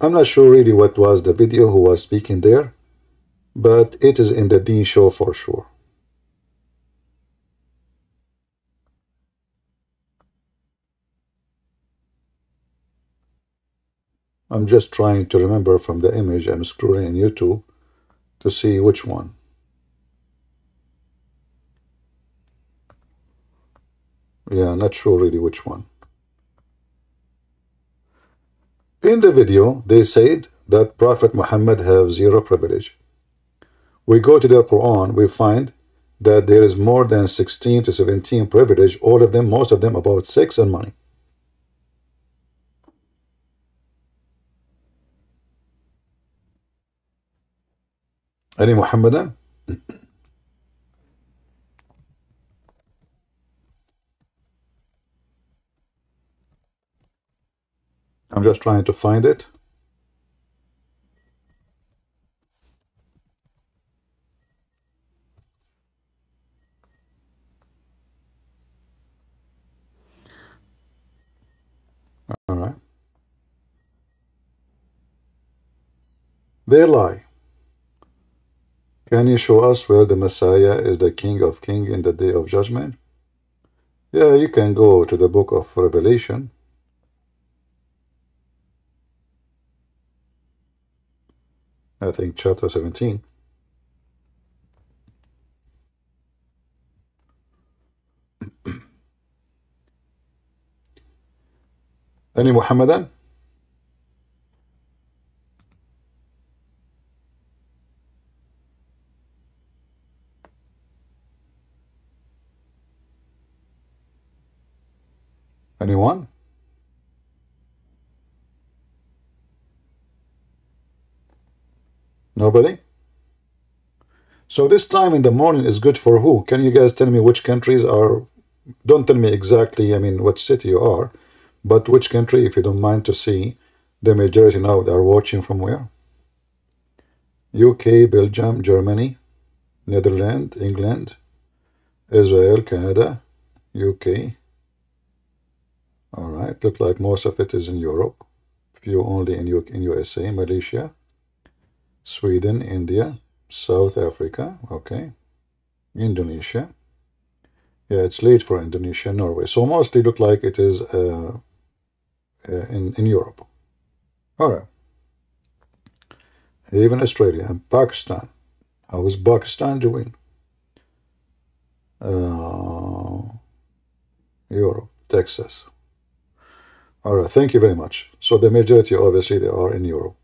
I'm not sure really what was the video who was speaking there, but it is in the Deen Show for sure. I'm just trying to remember from the image I'm scrolling in YouTube to see which one. Yeah, not sure really which one. In the video, they said that Prophet Muhammad have zero privilege. We go to the Quran, we find that there is more than 16 to 17 privilege, all of them, most of them about sex and money. Any Muhammadan? I'm just trying to find it. All right. They lie. Can you show us where the Messiah is the King of Kings in the day of judgment? Yeah, you can go to the book of Revelation. I think chapter 17. Any Muhammadan? Anyone? Nobody? So this time in the morning is good for who? Can you guys tell me which countries are... Don't tell me exactly, I mean, what city you are, but which country, if you don't mind to see, the majority now they are watching from where? UK, Belgium, Germany, Netherlands, England, Israel, Canada, UK, all right, look like most of it is in Europe. Few only in, U in USA, Malaysia, Sweden, India, South Africa, okay, Indonesia. Yeah, it's late for Indonesia, Norway. So mostly look like it is uh, uh, in, in Europe. All right. Even Australia and Pakistan. How is Pakistan doing? Uh, Europe, Texas. All right, thank you very much. So the majority, obviously, they are in Europe.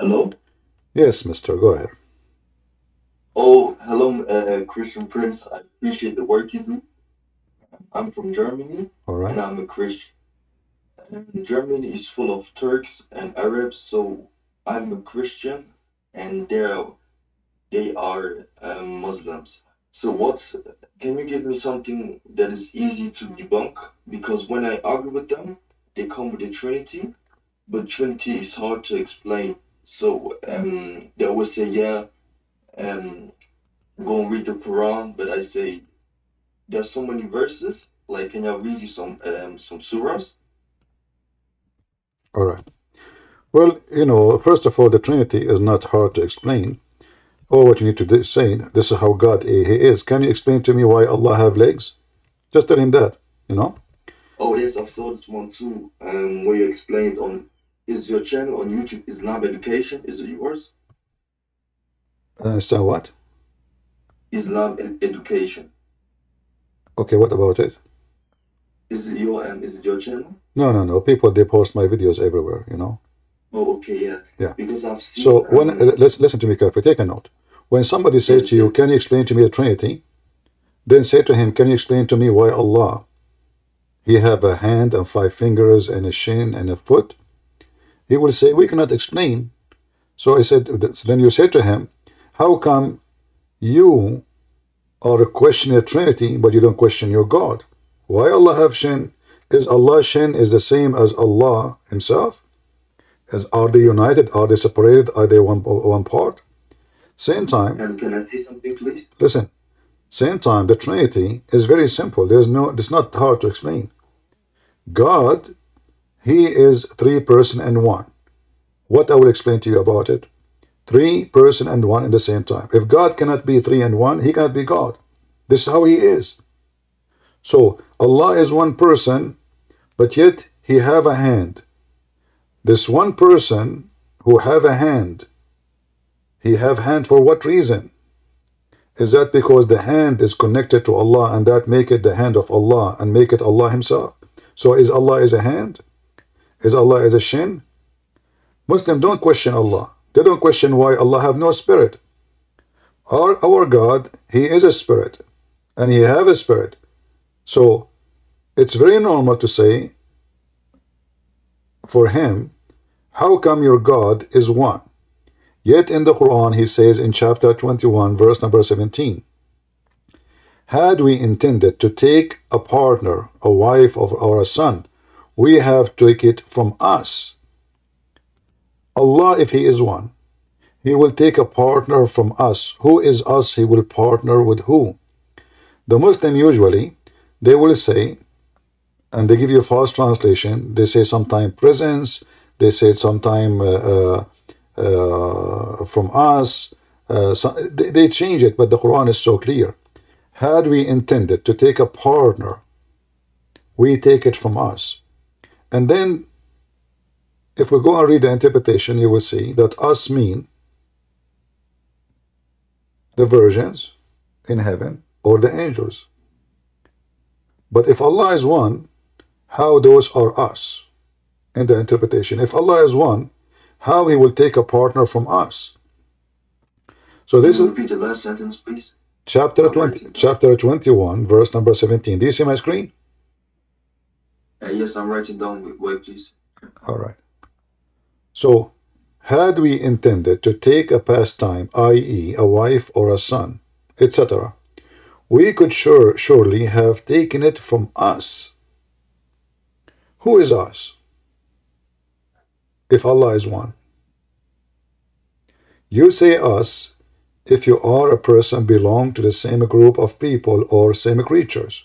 Hello? Yes, mister, go ahead. Oh, hello, uh, Christian Prince. I appreciate the work you do. I'm from Germany, All right. and I'm a Christian. um, Germany is full of Turks and Arabs, so I'm a Christian, and they're they are um, Muslims. So what's can you give me something that is easy to debunk? Because when I argue with them, they come with the Trinity, but Trinity is hard to explain. So um, they always say, yeah, um, go and read the Quran, but I say there's so many verses. Like, can I read you some um, some surahs? All right. Well, you know, first of all, the Trinity is not hard to explain. All what you need to do is say, this is how God He is. Can you explain to me why Allah have legs? Just tell him that, you know? Oh yes, I've saw this one too. Um, where you explained on is your channel on YouTube Islam Education? Is it yours? So what? Islam Ed- Education. Okay, what about it? Is it your um? Is it your channel? No, no, no. People, they post my videos everywhere, you know? Oh, okay, yeah. Yeah. Because I've seen. So when, um, let's listen to me carefully. Take a note. When somebody says to you, can you explain to me the Trinity? Then say to him, can you explain to me why Allah, he have a hand and five fingers and a shin and a foot? He will say, we cannot explain. So I said, so then you say to him, how come you are questioning the Trinity, but you don't question your God? Why Allah have shin? Is Allah shin is the same as Allah himself? As are they united? Are they separated? Are they one, one part? Same time, can I say something, please? listen, same time, the Trinity is very simple. There's no, it's not hard to explain. God, He is three person and one. What I will explain to you about it. Three person and one in the same time. If God cannot be three and one, He cannot be God. This is how He is. So Allah is one person, but yet He have a hand. This one person who have a hand, he have hand for what reason? Is that because the hand is connected to Allah and that make it the hand of Allah and make it Allah himself? So is Allah is a hand? Is Allah is a shin? Muslim don't question Allah. They don't question why Allah have no spirit. Our, our God, He is a spirit and He have a spirit. So it's very normal to say for him, how come your God is one? Yet in the Quran he says in chapter 21 verse number 17, Had we intended to take a partner, a wife of our son, we have take it from us. Allah, if he is one, he will take a partner from us. Who is us? He will partner with who? The Muslim usually, they will say, and they give you false translation. They say sometime presence. They say sometime uh, uh, uh, from us. Uh, so they, they change it, but the Quran is so clear. Had we intended to take a partner, we take it from us. And then, if we go and read the interpretation, you will see that us mean the virgins in heaven or the angels. But if Allah is one, how those are us in the interpretation. If Allah is one, how he will take a partner from us. So this is repeat the last sentence, please? chapter 20, chapter 21, verse number 17. Do you see my screen? Uh, yes, I'm writing down. Wait, please. All right. So, had we intended to take a pastime, i.e., a wife or a son, etc., we could sure surely have taken it from us. Who is us? If Allah is one. You say us if you are a person belong to the same group of people or same creatures.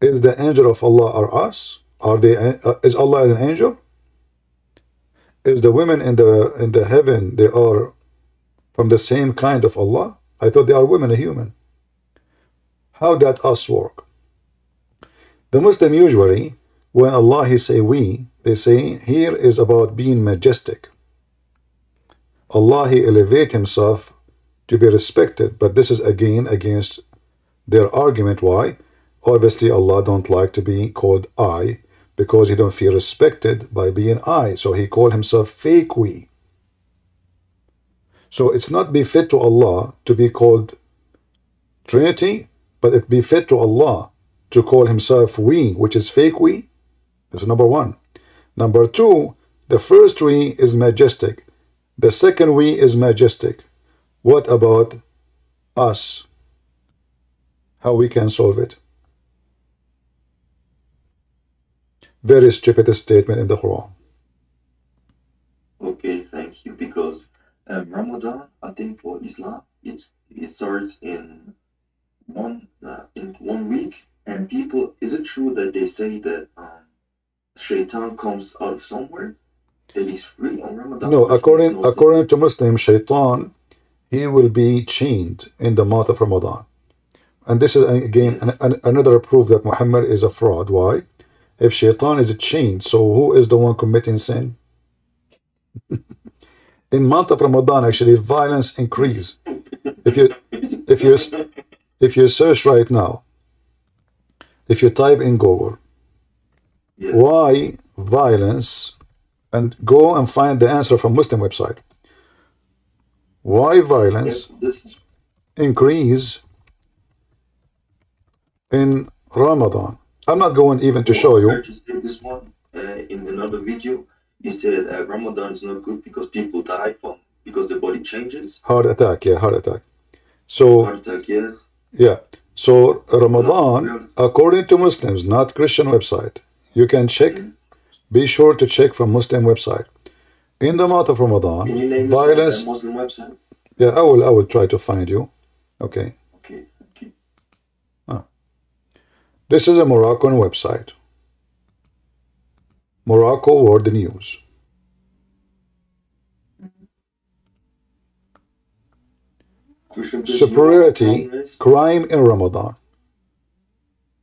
Is the angel of Allah are us? Are they uh, is Allah an angel? Is the women in the in the heaven they are from the same kind of Allah? I thought they are women, a human. How that us work? The Muslim usually, when Allah he say we, they say here is about being majestic. Allah he elevate himself to be respected, but this is again against their argument. Why? Obviously, Allah don't like to be called I because he don't feel respected by being I. So he called himself fake we. So it's not befit to Allah to be called Trinity, but it befit to Allah to call himself we, which is fake we? That's number one. Number two, the first we is majestic. The second we is majestic. What about us? How we can solve it? Very stupid statement in the Quran. Okay, thank you. Because um, Ramadan, I think for Islam, it's it starts in one uh, in one week, and people. Is it true that they say that um, Shaitan comes out of somewhere? That he's free on Ramadan? No, according no according to Muslim, Shaitan, he will be chained in the month of Ramadan. And this is again an, an- another proof that Muhammad is a fraud. Why? If Shaitan is a chain, so who is the one committing sin? in month of Ramadan, actually, violence increase. If you if you if you search right now, if you type in Google Yes. why violence and go and find the answer from Muslim website. Why violence is increase in Ramadan? I'm not going even to show you. This one uh, in another video. He said uh, Ramadan is not good because people die from because the body changes. Heart attack, yeah, heart attack. So Heart attack, yes. yeah, so Ramadan, according to Muslims, not Christian website. You can check. Be sure to check from Muslim website. In the month of Ramadan, violence. Muslim website? Yeah, I will. I will try to find you. Okay. This is a Moroccan website. Morocco World News. Superiority, crime in Ramadan.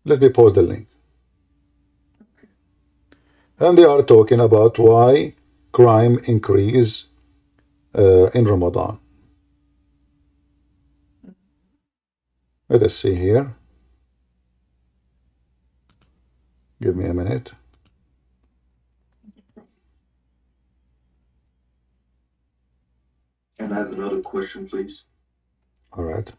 Let me post the link. And they are talking about why crime increase uh, in Ramadan. Let us see here. Give me a minute. And I have another question, please. All right.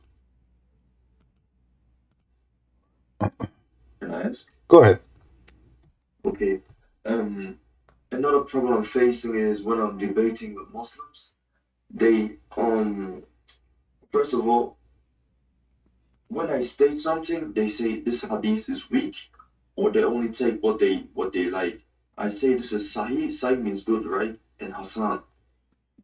Can I ask? Go ahead. Okay. Um, another problem I'm facing is when I'm debating with Muslims. They um, first of all, when I state something, they say this hadith is weak, or they only take what they what they like. I say this is sahih. Sahih means good, right? And Hassan,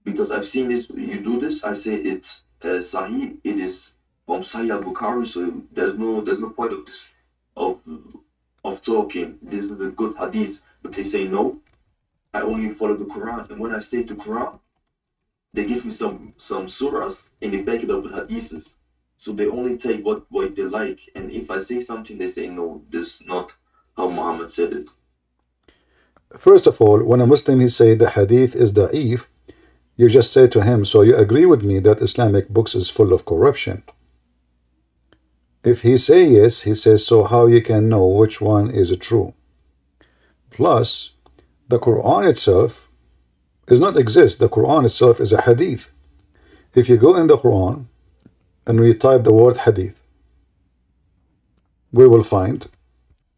because I've seen this. You do this. I say it's uh, sahih. It is from Sahih al Bukhari, so there's no there's no point of this of of talking. This is a good hadith, but they say no. I only follow the Quran, and when I state the Quran, they give me some some surahs and they back it up with hadiths. So they only take what what they like, and if I say something, they say no. This is not how Muhammad said it. First of all, when a Muslim he say the hadith is da'if, you just say to him, so you agree with me that Islamic books is full of corruption. If he say yes, he says, so how you can know which one is true? Plus, the Quran itself does not exist. The Quran itself is a hadith. If you go in the Quran and we type the word hadith, we will find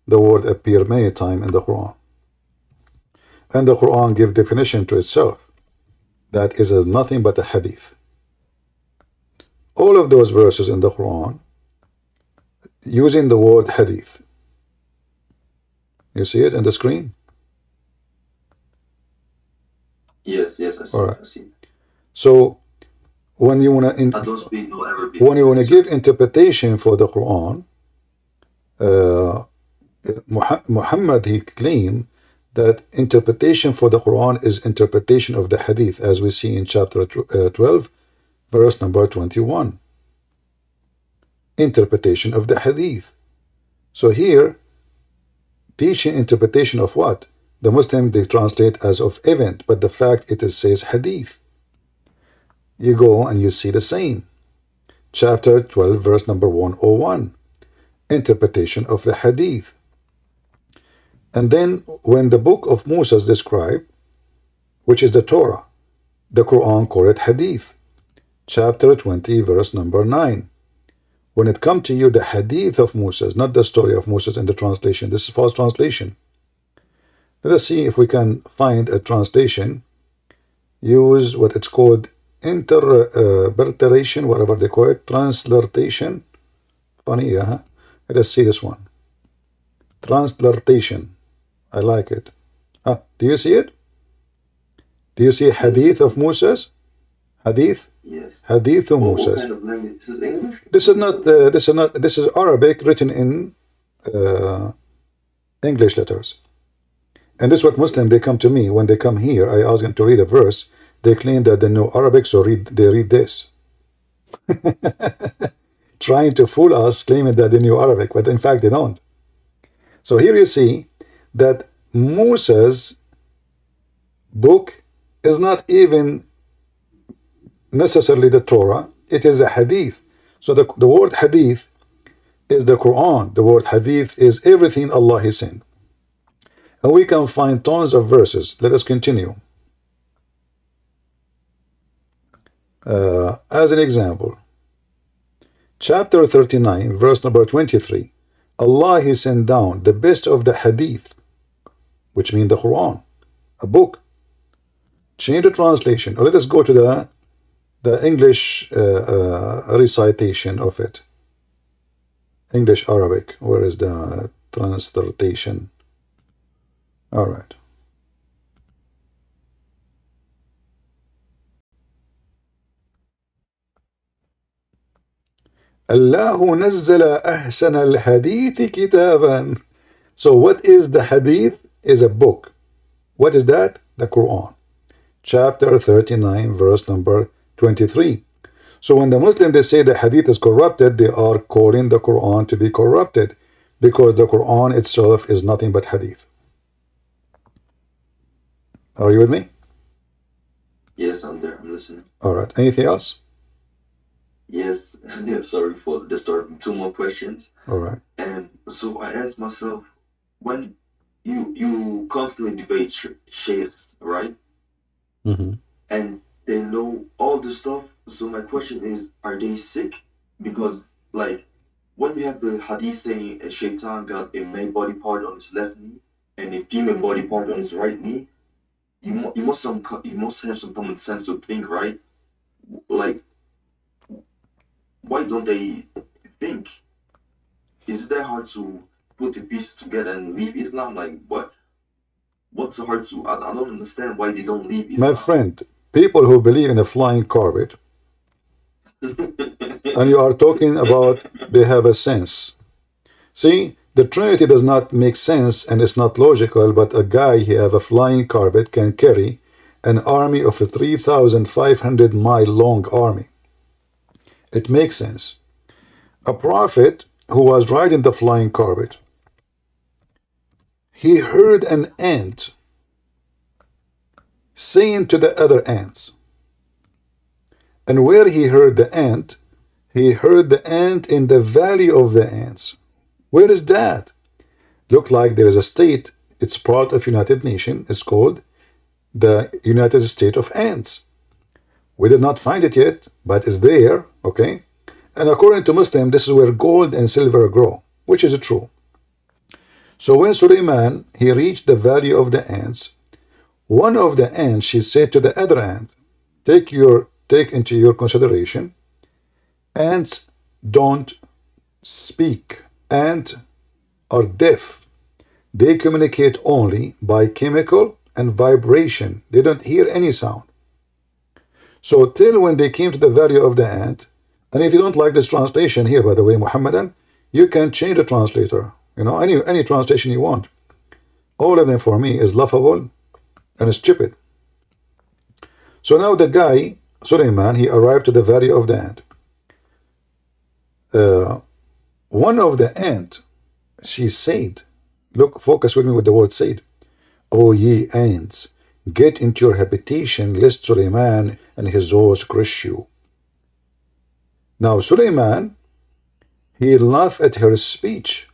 the word appear many times in the Quran. And the Quran give definition to itself. That is a nothing but a hadith. All of those verses in the Quran using the word hadith. You see it in the screen? Yes, yes, I see. Alright. I see. So when you want to I don't speak when you want to give interpretation for the Quran, uh, Muhammad he claimed that interpretation for the Quran is interpretation of the Hadith, as we see in chapter uh, 12, verse number 21. Interpretation of the Hadith. So here, teaching interpretation of what? The Muslim they translate as of event, but the fact it is says Hadith. You go and you see the same chapter 12, verse number 101, interpretation of the hadith. And then when the book of Moses described, which is the Torah, the Quran call it hadith, chapter 20, verse number 9. when it come to you the hadith of Moses, not the story of Moses in the translation. This is false translation. Let us see if we can find a translation. Use what it's called interpretation, uh, whatever they call it, translation. Funny, yeah. Let us see this one. Translation. I like it. Ah, do you see it? Do you see hadith of Moses? Hadith? Yes. Hadith of What, what Moses. kind of language? This is English? This is not. Uh, this is not. This is Arabic written in uh, English letters. And this is what Muslim they come to me when they come here. I ask them to read a verse. They claim that they know Arabic, so read. They read this, trying to fool us, claiming that they knew Arabic, but in fact they don't. So here you see that Moses' book is not even necessarily the Torah, it is a hadith. So the, the word hadith is the Quran. The word hadith is everything Allah has sent. And we can find tons of verses. Let us continue. Uh, as an example, chapter 39, verse number 23. Allah He sent down the best of the hadith, which means the Quran, a book. Change the translation. Or let us go to the the English uh, uh, recitation of it. English Arabic. Where is the translation? All right. الله نزل أحسن الحديث كتابا So what is the hadith? Is a book. What is that? The Quran. Chapter 39, verse number 23. So when the Muslim they say the hadith is corrupted, they are calling the Quran to be corrupted because the Quran itself is nothing but hadith. Are you with me? Yes, I'm there. I'm listening. All right. Anything else? Yes. Sorry for the disturbing. Two more questions. All right. And so I asked myself, when you you constantly debate sh- sheikhs, right? Mm-hmm. And they know all the stuff. So my question is, are they sick? Because like when you have the hadith saying a shaitan got a male body part on his left knee and a female body part on his right knee, you mu- you must some co- you must have some common sense to think, right? Like, why don't they think? Is it that hard to put the pieces together and leave Islam? Like, what? What's so hard to? I, I don't understand why they don't leave Islam. My friend, people who believe in a flying carpet, and you are talking about they have a sense. See, the Trinity does not make sense and it's not logical, but a guy who have a flying carpet can carry an army of a 3,500 mile long army. It makes sense. A prophet who was riding the flying carpet, he heard an ant saying to the other ants, and where he heard the ant, he heard the ant in the valley of the ants. Where is that? Look like there is a state. It's part of United Nations. It's called the United State of Ants. We did not find it yet, but it's there. Okay, and according to Muslim, this is where gold and silver grow, which is true. So when Suleiman he reached the valley of the ants, one of the ants she said to the other ant, "Take your take into your consideration, ants don't speak. Ants are deaf. They communicate only by chemical and vibration. They don't hear any sound. So till when they came to the valley of the ant, and if you don't like this translation here, by the way, Muhammadan, you can change the translator. You know, any any translation you want. All of them for me is laughable and stupid. So now the guy, Suleiman, he arrived to the valley of the ant. Uh, one of the ant, she said, look, focus with me with the word said, O ye ants, get into your habitation, lest Suleiman and his horse crush you. Now Suleiman, he laughed at her speech.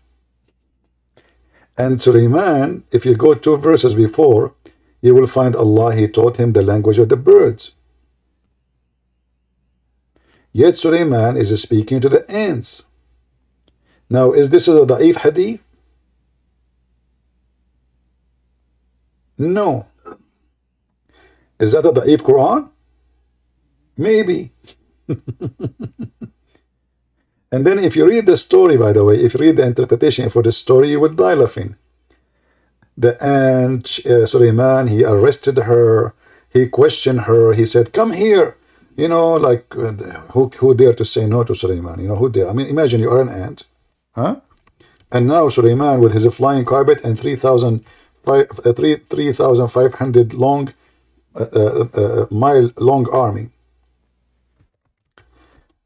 And Suleiman, if you go two verses before, you will find Allah, He taught him the language of the birds. Yet Suleiman is speaking to the ants. Now, is this a da'if hadith? No. Is that a da'if Quran? Maybe. and then if you read the story, by the way, if you read the interpretation for the story, you would die laughing. The ant, uh, Suleiman, he arrested her, he questioned her, he said, come here. You know, like, uh, who, who dare to say no to Suleiman? You know, who dare? I mean, imagine you are an ant, huh? And now Suleiman with his flying carpet and 3,000 uh, 3,500 long uh, uh, uh, mile long army.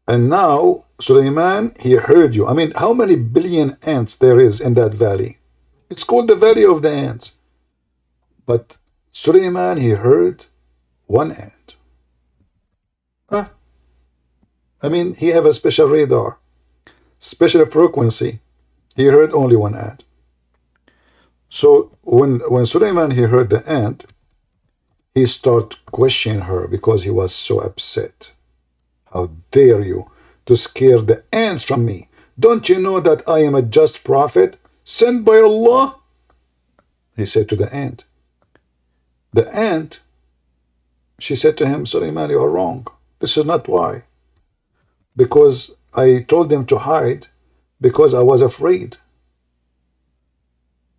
And now Suleiman, he heard you. I mean, how many billion ants there is in that valley? It's called the Valley of the Ants. But Suleiman, he heard one ant. Huh? I mean, he have a special radar, special frequency. He heard only one ant. So when when Suleiman he heard the ant, he started questioning her because he was so upset. How dare you to scare the ants from me? Don't you know that I am a just prophet sent by Allah? He said to the ant. The ant, she said to him, Suleiman, you are wrong. This is not why. Because I told them to hide because I was afraid.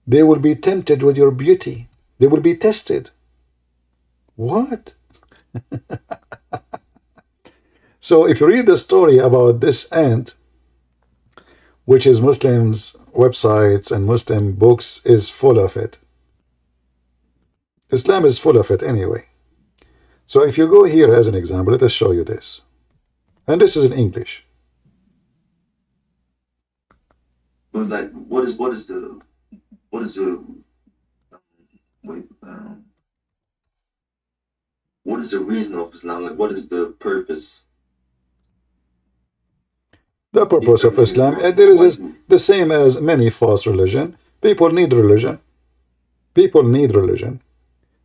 They will be tempted with your beauty. They will be tested. What? so if you read the story about this ant, which is Muslims' websites and Muslim books, is full of it. Islam is full of it anyway. So if you go here as an example, let us show you this. And this is in English. But like, what is what is the what is the um, wait, um, what is the reason of Islam? Like, what is the purpose? The purpose of Islam, uh, there is the same as many false religion. People need religion. People need religion.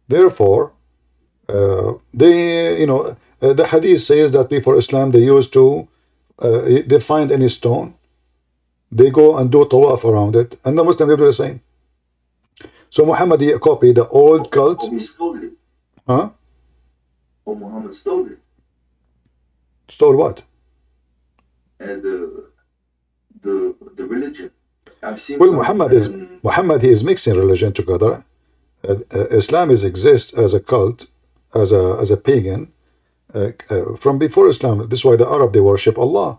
Therefore, uh, they, you know, uh, the hadith says that before Islam they used to, uh, they find any stone, they go and do tawaf around it, and the Muslim they do the same. So Muhammad he copied the old cult. Oh, stole it. Huh? Oh, Muhammad stole it. Stole what? And the the the religion. I've seen. Well, Muhammad is Muhammad. He is mixing religion together. Uh, uh, Islam is exist as a cult, as a as a pagan, uh, uh, from before Islam. This is why the Arab they worship Allah.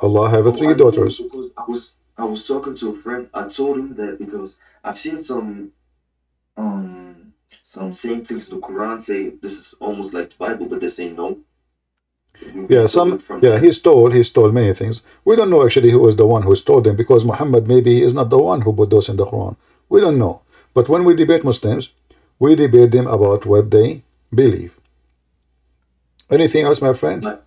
Allah have oh, three I daughters. Because I was I was talking to a friend. I told him that because I've seen some um some same things the Quran say this is almost like the Bible, but they say no. Yeah, some yeah he stole he stole many things. We don't know actually who was the one who stole them because Muhammad maybe is not the one who put those in the Quran. We don't know. But when we debate Muslims, we debate them about what they believe. Anything else, my friend? My,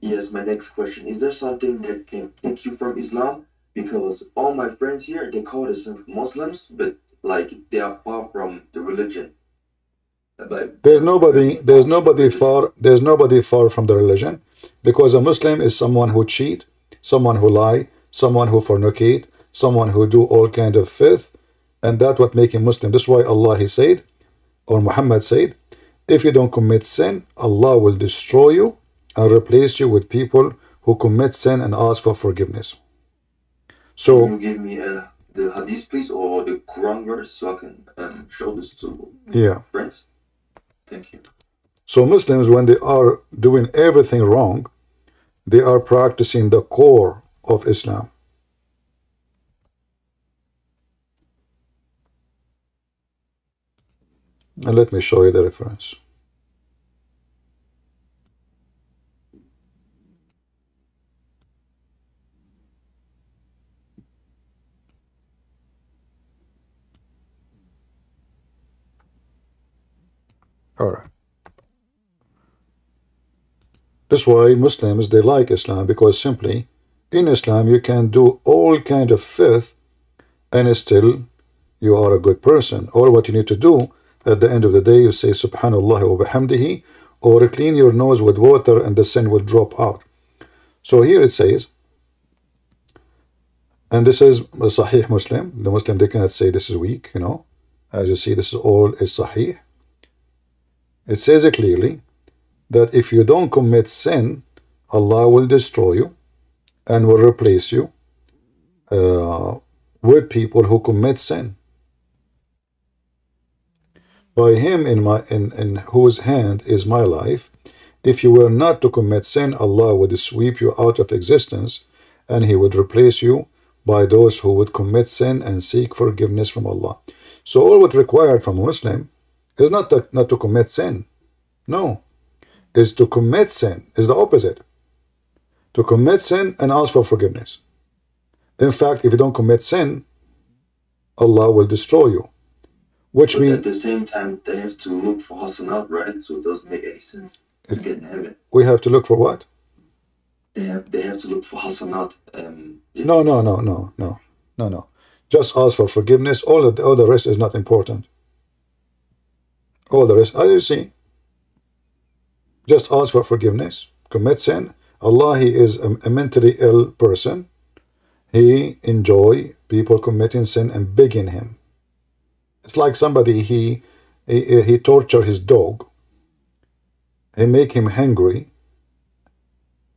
yes, my next question is: there something that can take you from Islam? Because all my friends here they call themselves Muslims, but like they are far from the religion. There's nobody there's nobody far there's nobody far from the religion because a Muslim is someone who cheat, someone who lie, someone who fornicate, someone who do all kind of filth, and that what make him Muslim. That's why Allah he said, or Muhammad said, if you don't commit sin, Allah will destroy you and replace you with people who commit sin and ask for forgiveness. Can So you give me uh, the hadith, please, or the Quran verse so I can um, show this to yeah. friends? Thank you. So Muslims, when they are doing everything wrong, they are practicing the core of Islam. And let me show you the reference. All right. That's why Muslims they like Islam because simply in Islam you can do all kind of filth and still you are a good person. All what you need to do at the end of the day you say Subhanallah wa bihamdihi or clean your nose with water and the sin will drop out. So here it says And this is a Sahih Muslim. The Muslim, they cannot say this is weak, you know. As you see, this is all is Sahih. It says it clearly that if you don't commit sin, Allah will destroy you and will replace you uh, with people who commit sin. By him in my in, in whose hand is my life, if you were not to commit sin, Allah would sweep you out of existence and he would replace you by those who would commit sin and seek forgiveness from Allah. So all what required from a Muslim is not to, not to commit sin. No. Is to commit sin. Is the opposite. To commit sin and ask for forgiveness. In fact, if you don't commit sin, Allah will destroy you. Which means at the same time, they have to look for hasanat, right? So it doesn't make any sense to get in heaven. we have to look for what? They have they have to look for hasanat. Um, No, no, no, no, no, no, no. Just ask for forgiveness. All of the, all the rest is not important. All the rest, as you see, just ask for forgiveness. Commit sin. Allah, He is a, mentally ill person. He enjoy people committing sin and begging Him. It's like somebody he he, he torture his dog. He make him hungry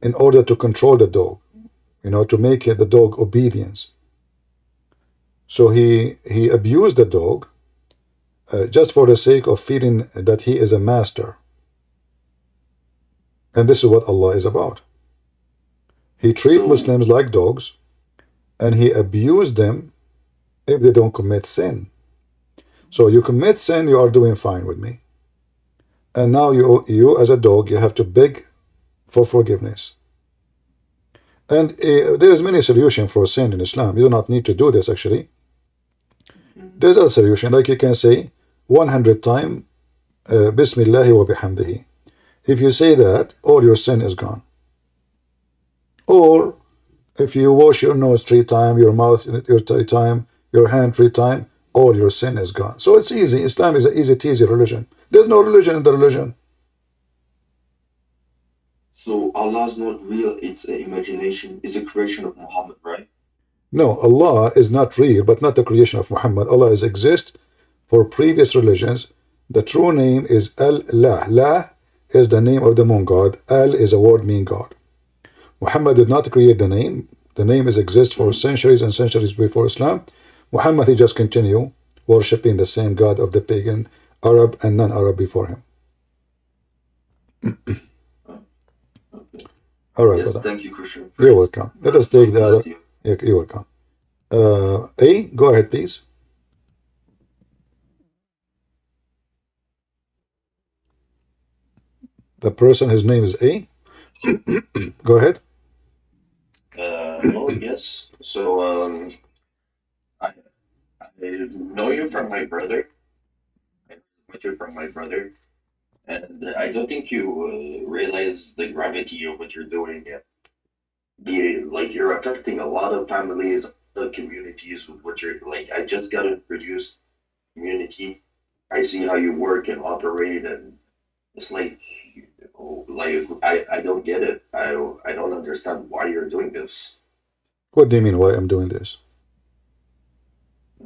in order to control the dog you know, to make the dog obedience. So he he abused the dog uh, just for the sake of feeling that he is a master. And this is what Allah is about. He treat So- Muslims like dogs, and he abused them if they don't commit sin. So you commit sin, you are doing fine with me. And now you you as a dog, you have to beg for forgiveness. And uh, there is many solution for sin in Islam. You do not need to do this actually. There's a solution like you can say 100 times uh, Bismillah wa bihamdihi. If you say that, all your sin is gone. Or if you wash your nose three times, your mouth your three time, your hand three times, all your sin is gone. So it's easy. Islam is an easy, easy religion. There's no religion in the religion. So Allah's not real. It's an imagination. It's a creation of Muhammad, right? No, Allah is not real, but not the creation of Muhammad. Allah is exist for previous religions. The true name is Al-La. La is the name of the moon god. Al is a word meaning God. Muhammad did not create the name. The name is exist for centuries and centuries before Islam. Muhammad, he just continue worshipping the same God of the pagan Arab and non-Arab before him. All right, yes. Thank you, Christian. You're welcome. Let us take the other. You. You're welcome. Uh, A, go ahead, please. The person, his name is A. go ahead. Uh, oh yes. So um, I I know you from my brother. I met you from my brother, and I don't think you uh, realize the gravity of what you're doing yet. Be like you're affecting a lot of families, the communities with what you're like. I just got introduced community. I see how you work and operate, and it's like like I, I don't get it. I I don't understand why you're doing this. What do you mean why I'm doing this?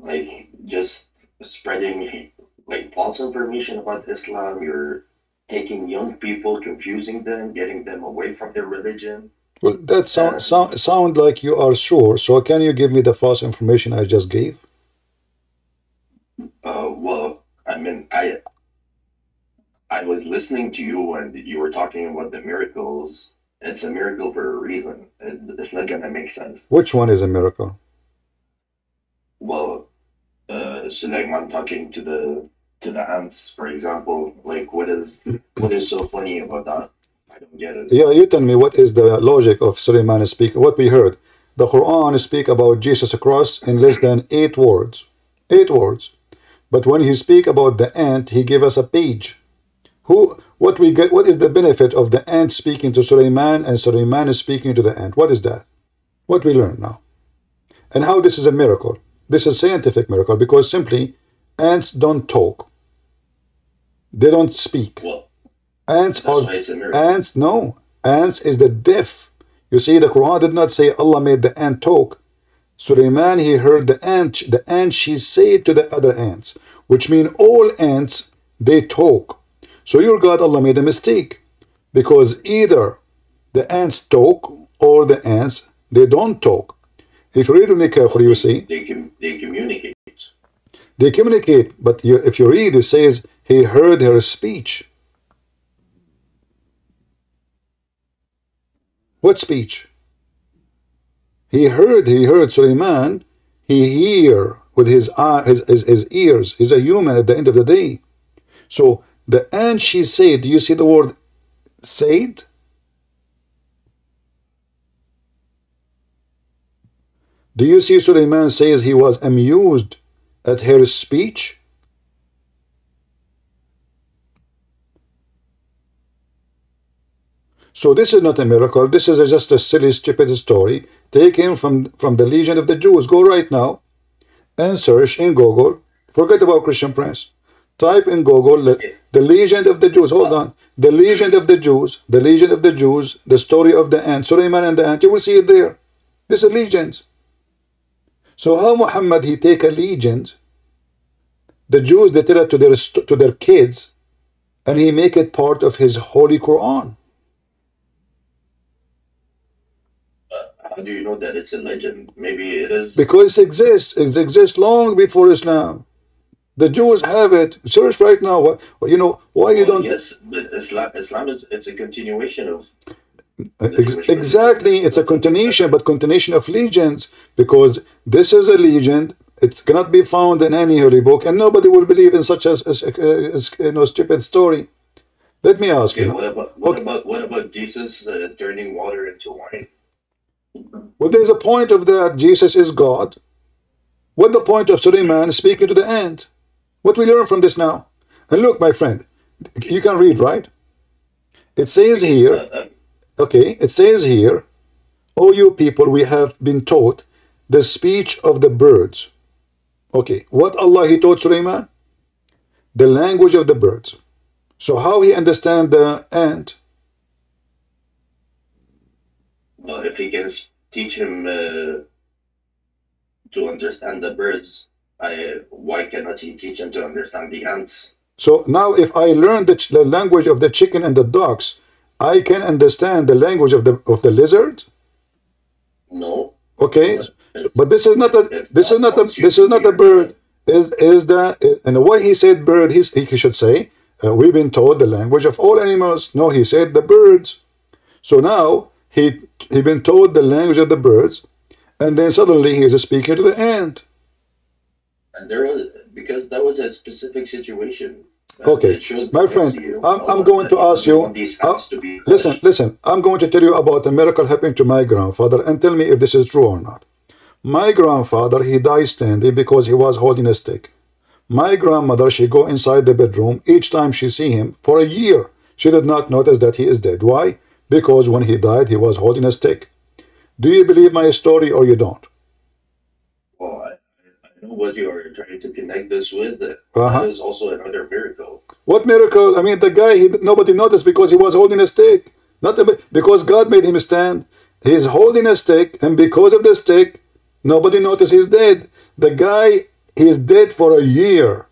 like just spreading like false information about Islam. You're taking young people, confusing them, getting them away from their religion. Well, that sound, sound, sound like you are sure. So can you give me the false information I just gave? Uh, well, I mean, I I was listening to you and you were talking about the miracles. It's a miracle for a reason. It's not gonna make sense. Which one is a miracle? Well, uh, Suleiman talking to the to the ants, for example, like what is what is so funny about that? I don't get it. Yeah, you tell me what is the logic of Suleiman speak? What we heard, the Quran speak about Jesus cross in less than eight words, eight words. But when he speak about the ant, he gave us a page. Who, what we get? What is the benefit of the ant speaking to Suleiman and Suleiman is speaking to the ant? What is that? What we learn now, and how this is a miracle. This is scientific miracle because simply ants don't talk. They don't speak. Well, Ants are why it's a miracle. Ants, no. Ants is the deaf. You see, the Quran did not say Allah made the ant talk. Suleiman, he heard the ant, the ant she said to the other ants, which mean all ants, they talk. So your God, Allah made a mistake because either the ants talk or the ants, they don't talk. If you read really carefully, you see, They can they communicate. they communicate, but you, if you read, it says he heard her speech. What speech? He heard, he heard Suleiman, he hear with his, eye, his, his, his ears. He's a human at the end of the day. So the ant she said, do you see the word said? Do you see Suleiman says he was amused at her speech? So this is not a miracle. This is just a silly, stupid story taken from, from the Legends of the Jews. Go right now and search in Google. Forget about Christian Prince. Type in Google the, Legends of the Jews. Hold on. The Legends of the Jews. The Legends of the Jews. The story of the ant. Suleiman and the ant. You will see it there. This is legions. So how Muhammad he take a legend, the Jews they tell it to their to their kids, and he make it part of his holy Quran. How do you know that it's a legend? Maybe it is. Because it exists. It exists long before Islam. The Jews have it. Search right now. What you know? Why you don't? yes, Islam Islam is it's a continuation of Ex- exactly, it's a continuation, but continuation of legends because this is a legend. It cannot be found in any holy book, and nobody will believe in such a, a, a- a- you know, stupid story. Let me ask Okay, you. what about what Okay. about what about Jesus uh, turning water into wine? Well, there's a point of that. Jesus is God. What the point of Suleiman speaking to the ant? What we learn from this now? And look, my friend, you can read, right? It says here, okay, it says here, O you people, we have been taught the speech of the birds. Okay, what Allah He taught Suleiman? The language of the birds. So how he understand the ant? well, if he can teach him uh, to understand the birds, I, why cannot he teach him to understand the ants? So now if I learn the, the language of the chicken and the ducks, I can understand the language of the of the lizard. No. Okay, but this is not a this is not a this is not a bird. Is is the and why he said bird? He's, he should say uh, we've been taught the language of all animals. No, he said the birds. So now he he been taught the language of the birds, and then suddenly he is speaking to the ant. And there was because that was a specific situation. Uh, Okay, my friend, I'm- I'm going to ask you- uh, to Listen, listen. I'm going to tell you about a miracle happening to my grandfather, and tell me if this is true or not. My grandfather he died standing because he was holding a stick. My grandmother she go inside the bedroom each time she see him for a year. She did not notice that he is dead. Why? Because when he died he was holding a stick. Do you believe my story or you don't? Well, I, I know what you are trying to connect this with. Uh-huh. is also another miracle. What miracle? I mean, the guy, he, nobody noticed because he was holding a stick. Not the- because God made him stand. He's holding a stick, and because of the stick, nobody noticed he's dead. The guy, he is dead for a year.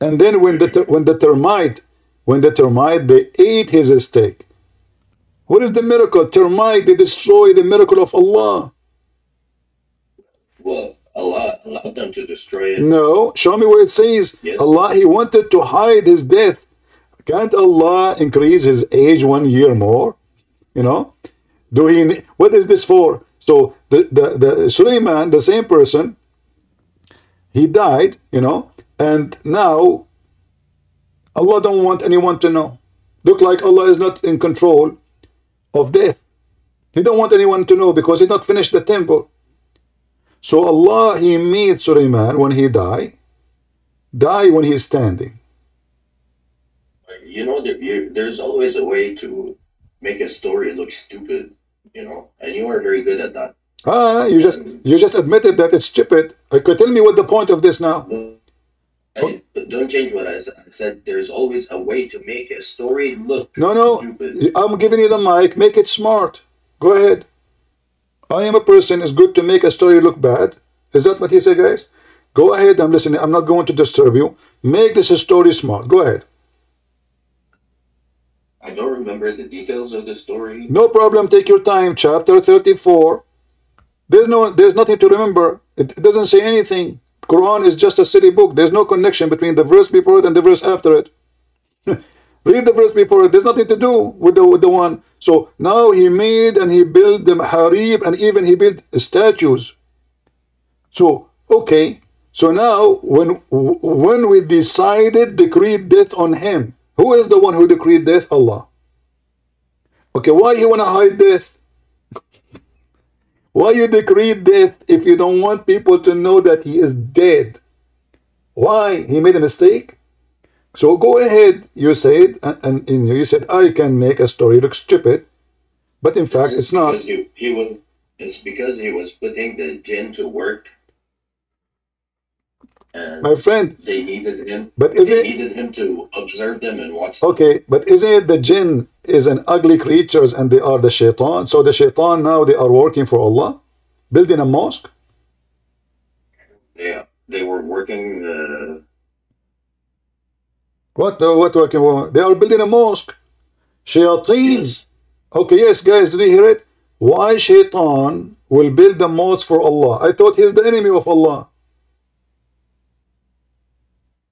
And then when the when the termite, when the termite, they ate his stick. What is the miracle? Termite, they destroy the miracle of Allah. Well, Allah allowed them to destroy it. No, show me where it says Yes. Allah, He wanted to hide His death. Can't Allah increase His age one year more? You know, do He? What is this for? So the the, the Suleiman, the same person, he died. You know, and now Allah don't want anyone to know. Look like Allah is not in control of death. He don't want anyone to know because He not finished the temple. So Allah, He made Suleiman when he die, die when he's standing. You know, there, there's always a way to make a story look stupid. You know, and you are very good at that. Ah, you just you just admitted that it's stupid. Uh, could tell me what the point of this now? I, don't change what I said. I said there's always a way to make a story look No, no, stupid. I'm giving you the mic. Make it smart. Go ahead. I am a person, it's good to make a story look bad. Is that what he said, guys? Go ahead, I'm listening. I'm not going to disturb you. Make this story smart. Go ahead. I don't remember the details of the story. No problem. Take your time. Chapter 34. There's no there's nothing to remember. It, it doesn't say anything. Quran is just a silly book. There's no connection between the verse before it and the verse after it. Read the verse before it. There's nothing to do with the with the one. So now he made and he built the harib and even he built statues. So okay. So now when when we decided decreed death on him, who is the one who decreed death? Allah. Okay, why you wanna hide death? Why you decree death if you don't want people to know that he is dead? Why? He made a mistake? So go ahead, you said, and, and, and you said, I can make a story look stupid, but in fact, it's not. Because you, he was, it's because he was putting the jinn to work. And My friend, they needed him. but is they it needed him to observe them and watch them. okay? But isn't it the jinn is an ugly creatures and they are the shaitan? So the shaitan now they are working for Allah, building a mosque. Yeah, they were working. Uh, What? Uh, what working? for? They are building a mosque. Shayateen. yes, Okay, yes, guys, did you hear it? Why shaitan will build a mosque for Allah? I thought he's the enemy of Allah.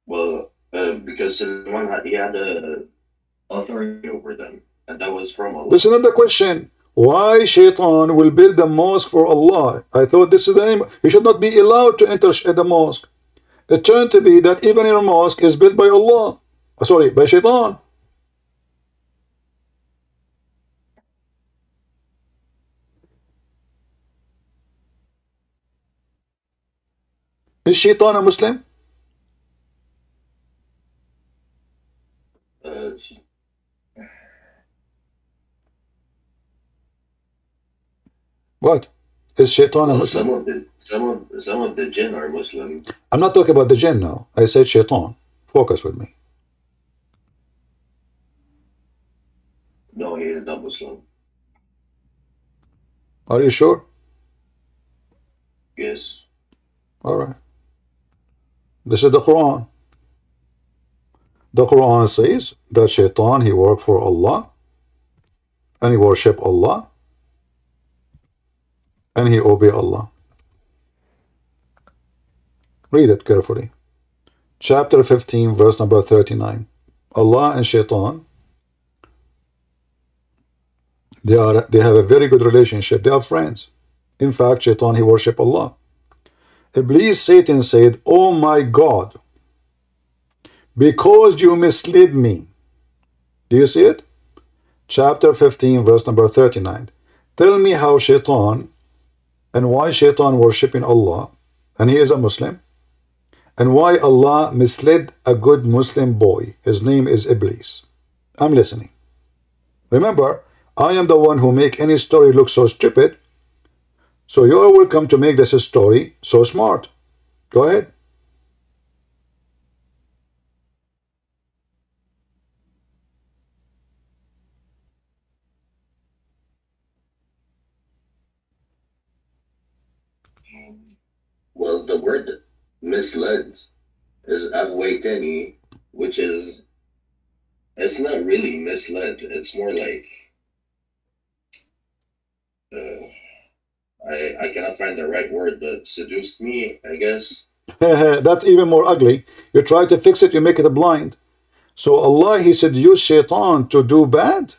well, uh, because Sulaiman had, he had a authority over them, and that was from Allah. This is another question. Why shaitan will build a mosque for Allah? I thought this is the name. He should not be allowed to enter the mosque. It turned to be that even your mosque is built by Allah. Sorry, by shaitan. Is shaitan a Muslim? Uh, What? Is shaitan a Muslim? some of the some of some of the jinn are Muslim. I'm not talking about the jinn now. I said shaitan. Focus with me. No, he is not Muslim. Are you sure? Yes. All right. This is the Quran. The Quran says that shaitan, he worked for Allah and he worship Allah and he obey Allah. Read it carefully. Chapter 15, verse number 39. Allah and shaitan, they are they have a very good relationship. They are friends. In fact, shaitan, he worship Allah. Iblis, Satan said, Oh my God, because you misled me. Do you see it? Chapter 15, verse number 39. Tell me how Shaitan and why Shaitan worshipping Allah, and he is a Muslim, and why Allah misled a good Muslim boy. His name is Iblis. I'm listening. Remember, I am the one who make any story look so stupid so you're welcome to make this story so smart. Go ahead. Well, the word misled is aghwaytani, which is it's not really misled. It's more like uh, I I cannot find the right word, but seduced me, I guess. That's even more ugly. You try to fix it, you make it a blind. So Allah, He said, use shaitan to do bad.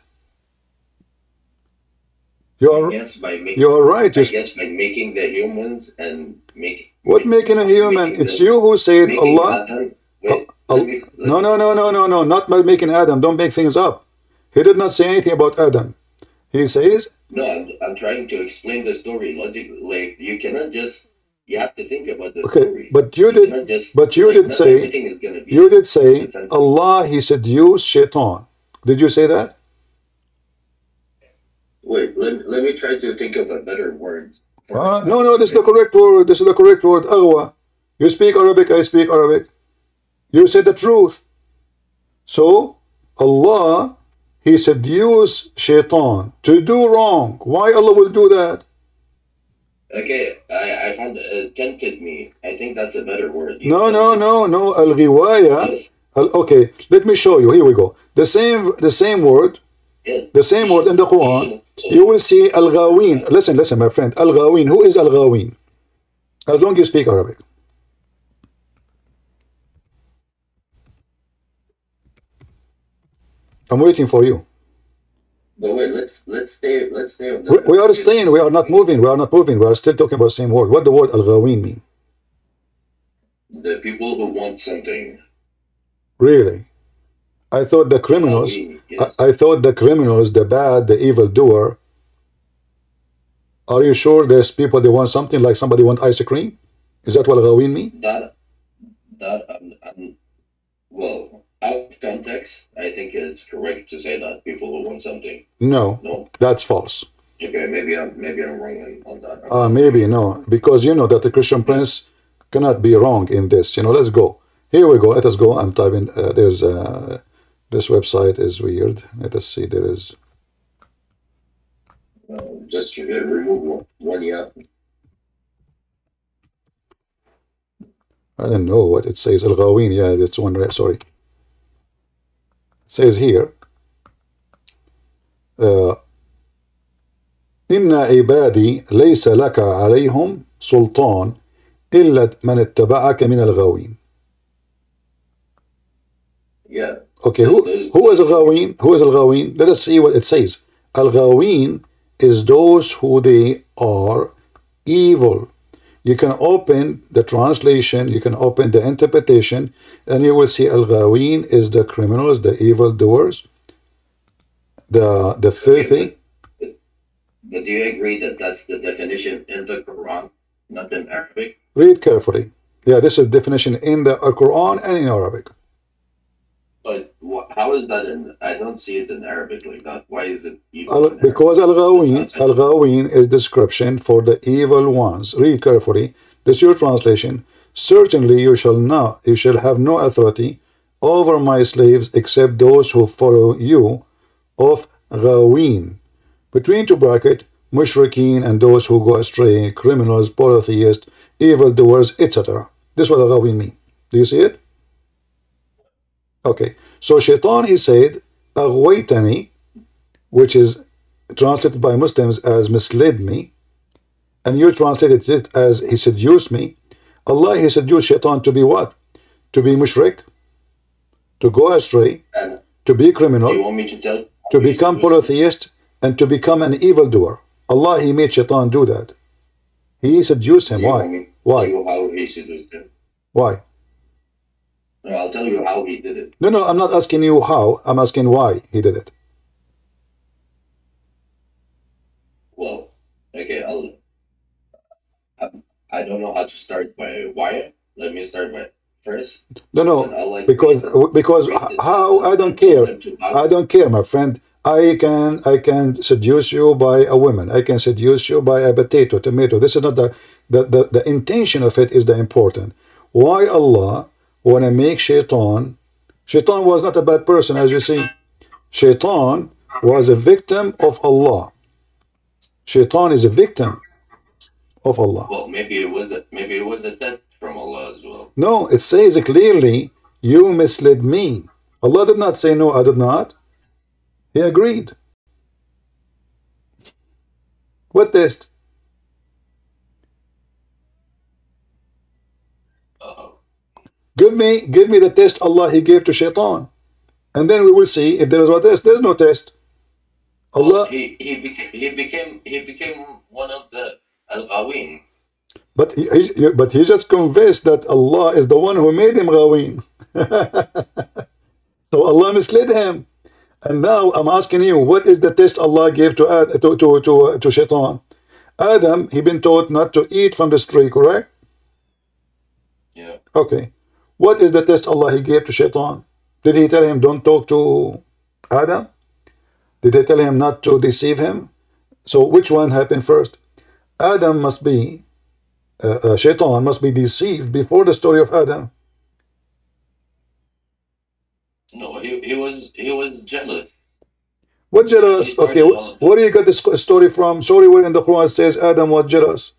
You are, making you are right. I guess by making the humans and making what making a human? making It's the- you who said Allah. Adam- wait, let me- No, no, no, no, no, no. Not by making Adam. Don't make things up. He did not say anything about Adam. He says, No, I'm, I'm trying to explain the story logically. Like you cannot just you have to think about the okay, story. but you did, cannot just, but you like, did say, is gonna be you did say. Allah, He said, seduced shaitan. Did you say that? Wait, let, let me try to think of a better word. Uh, no, no, this is the correct word. This is the correct word. Aghwa. You speak Arabic, I speak Arabic. You said the truth. So, Allah, He seduced shaitan to do wrong. Why Allah will do that? Okay, I, I found uh, tempted me. I think that's a better word. You No, no, no, no. Al-ghiwaya. Yes, okay, let me show you. Here we go. The same, the same word, yes. the same word in the Quran. You will see al-ghawin. Listen, listen, my friend. Al-ghawin. Who is al-ghawin? As long as you speak Arabic. I'm waiting for you. But wait, let's let's stay let's stay on We, we are staying. We are not moving. We are not moving. We are still talking about the same word. What the word al-ghawin mean? The people who want something. Really? I thought the criminals. Yes. I, I thought the criminals, the bad, the evil doer. Are you sure there's people they want something like somebody want ice cream? Is that what al-ghawin mean? That that well, out I think it's correct to say that people who want something. No, No, that's false. okay, maybe I'm maybe I'm wrong on, that. Uh, maybe no, because you know that the Christian prince cannot be wrong in this. You know, let's go. Here we go. Let us go. I'm typing. Uh, there's uh, this website is weird. Let us see. There is. Uh, just uh, remove one, one yeah. I don't know what it says. Al Ghawin. Yeah, that's one. right. Sorry. Says here. Uh, إن عبادي ليس لك عليهم سلطان إلا من اتبعك من الغاوين. Yeah. Okay, who, who is Al-Ghawin? Who is Al-Ghawin? Let us see what it says. Al-Ghawin is those who they are evil. You can open the translation, you can open the interpretation, and you will see Al-Ghawin is the criminals, the evildoers, the the filthy. But do you agree that that's the definition in the Quran, not in Arabic? Read carefully. Yeah, this is definition in the Quran and in Arabic. But wh- how is that in? I don't see it in Arabic like that. Why is it? even Al- because Al-Ghawin, Al-Ghawin is description for the evil ones. Read carefully. This is your translation. Certainly you shall not, you shall have no authority over my slaves except those who follow you of Ghawin. Between two bracket, mushrikeen and those who go astray, criminals, polytheists, evildoers, etc. This is what Ghawin mean. Do you see it? Okay, so shaitan, he said, "Aghwaytani," which is translated by Muslims as misled me, and you translated it as he seduced me. Allah, he seduced shaitan to be what? To be mushrik, to go astray, and to be criminal, to, to become polytheist, and to become an evildoer. Allah, he made shaitan do that. He seduced him. Why? Why? Why? I'll tell you how he did it. No, no, I'm not asking you how. I'm asking why he did it. Well, okay, I'll. I'm, don't know how to start by why. Let me start by first. No, no, like, because because how I don't care. tell them to how- I don't care, my friend. I can I can seduce you by a woman. I can seduce you by a potato, tomato. This is not the the, the, the intention of it is the important. Why Allah wanna make Shaitan? Shaitan was not a bad person, as you see. Shaitan was a victim of Allah. Shaitan is a victim of Allah. Well, maybe it was the maybe it was the test from Allah as well. No, it says clearly, you misled me. Allah did not say, no, I did not. He agreed. What test? Give me, give me the test Allah He gave to Shaitan. And then we will see if there is a test. There's no test. Allah, He he became he became he became one of the al ghawin. but he, he, but he just confessed that Allah is the one who made him Ghawin. so Allah misled him. And now I'm asking you, what is the test Allah gave to Ad, to to to, uh, to Shaitan? Adam, he been taught not to eat from the tree, correct? Yeah. Okay. What is the test Allah he gave to Shaitan? Did he tell him don't talk to Adam? Did he tell him not to deceive him? So which one happened first? Adam must be, uh, uh, Shaitan must be deceived before the story of Adam. No, he, he was he was jealous. What jealous? Okay, where do you get this story from? Sorry, where in the Quran says Adam was jealous?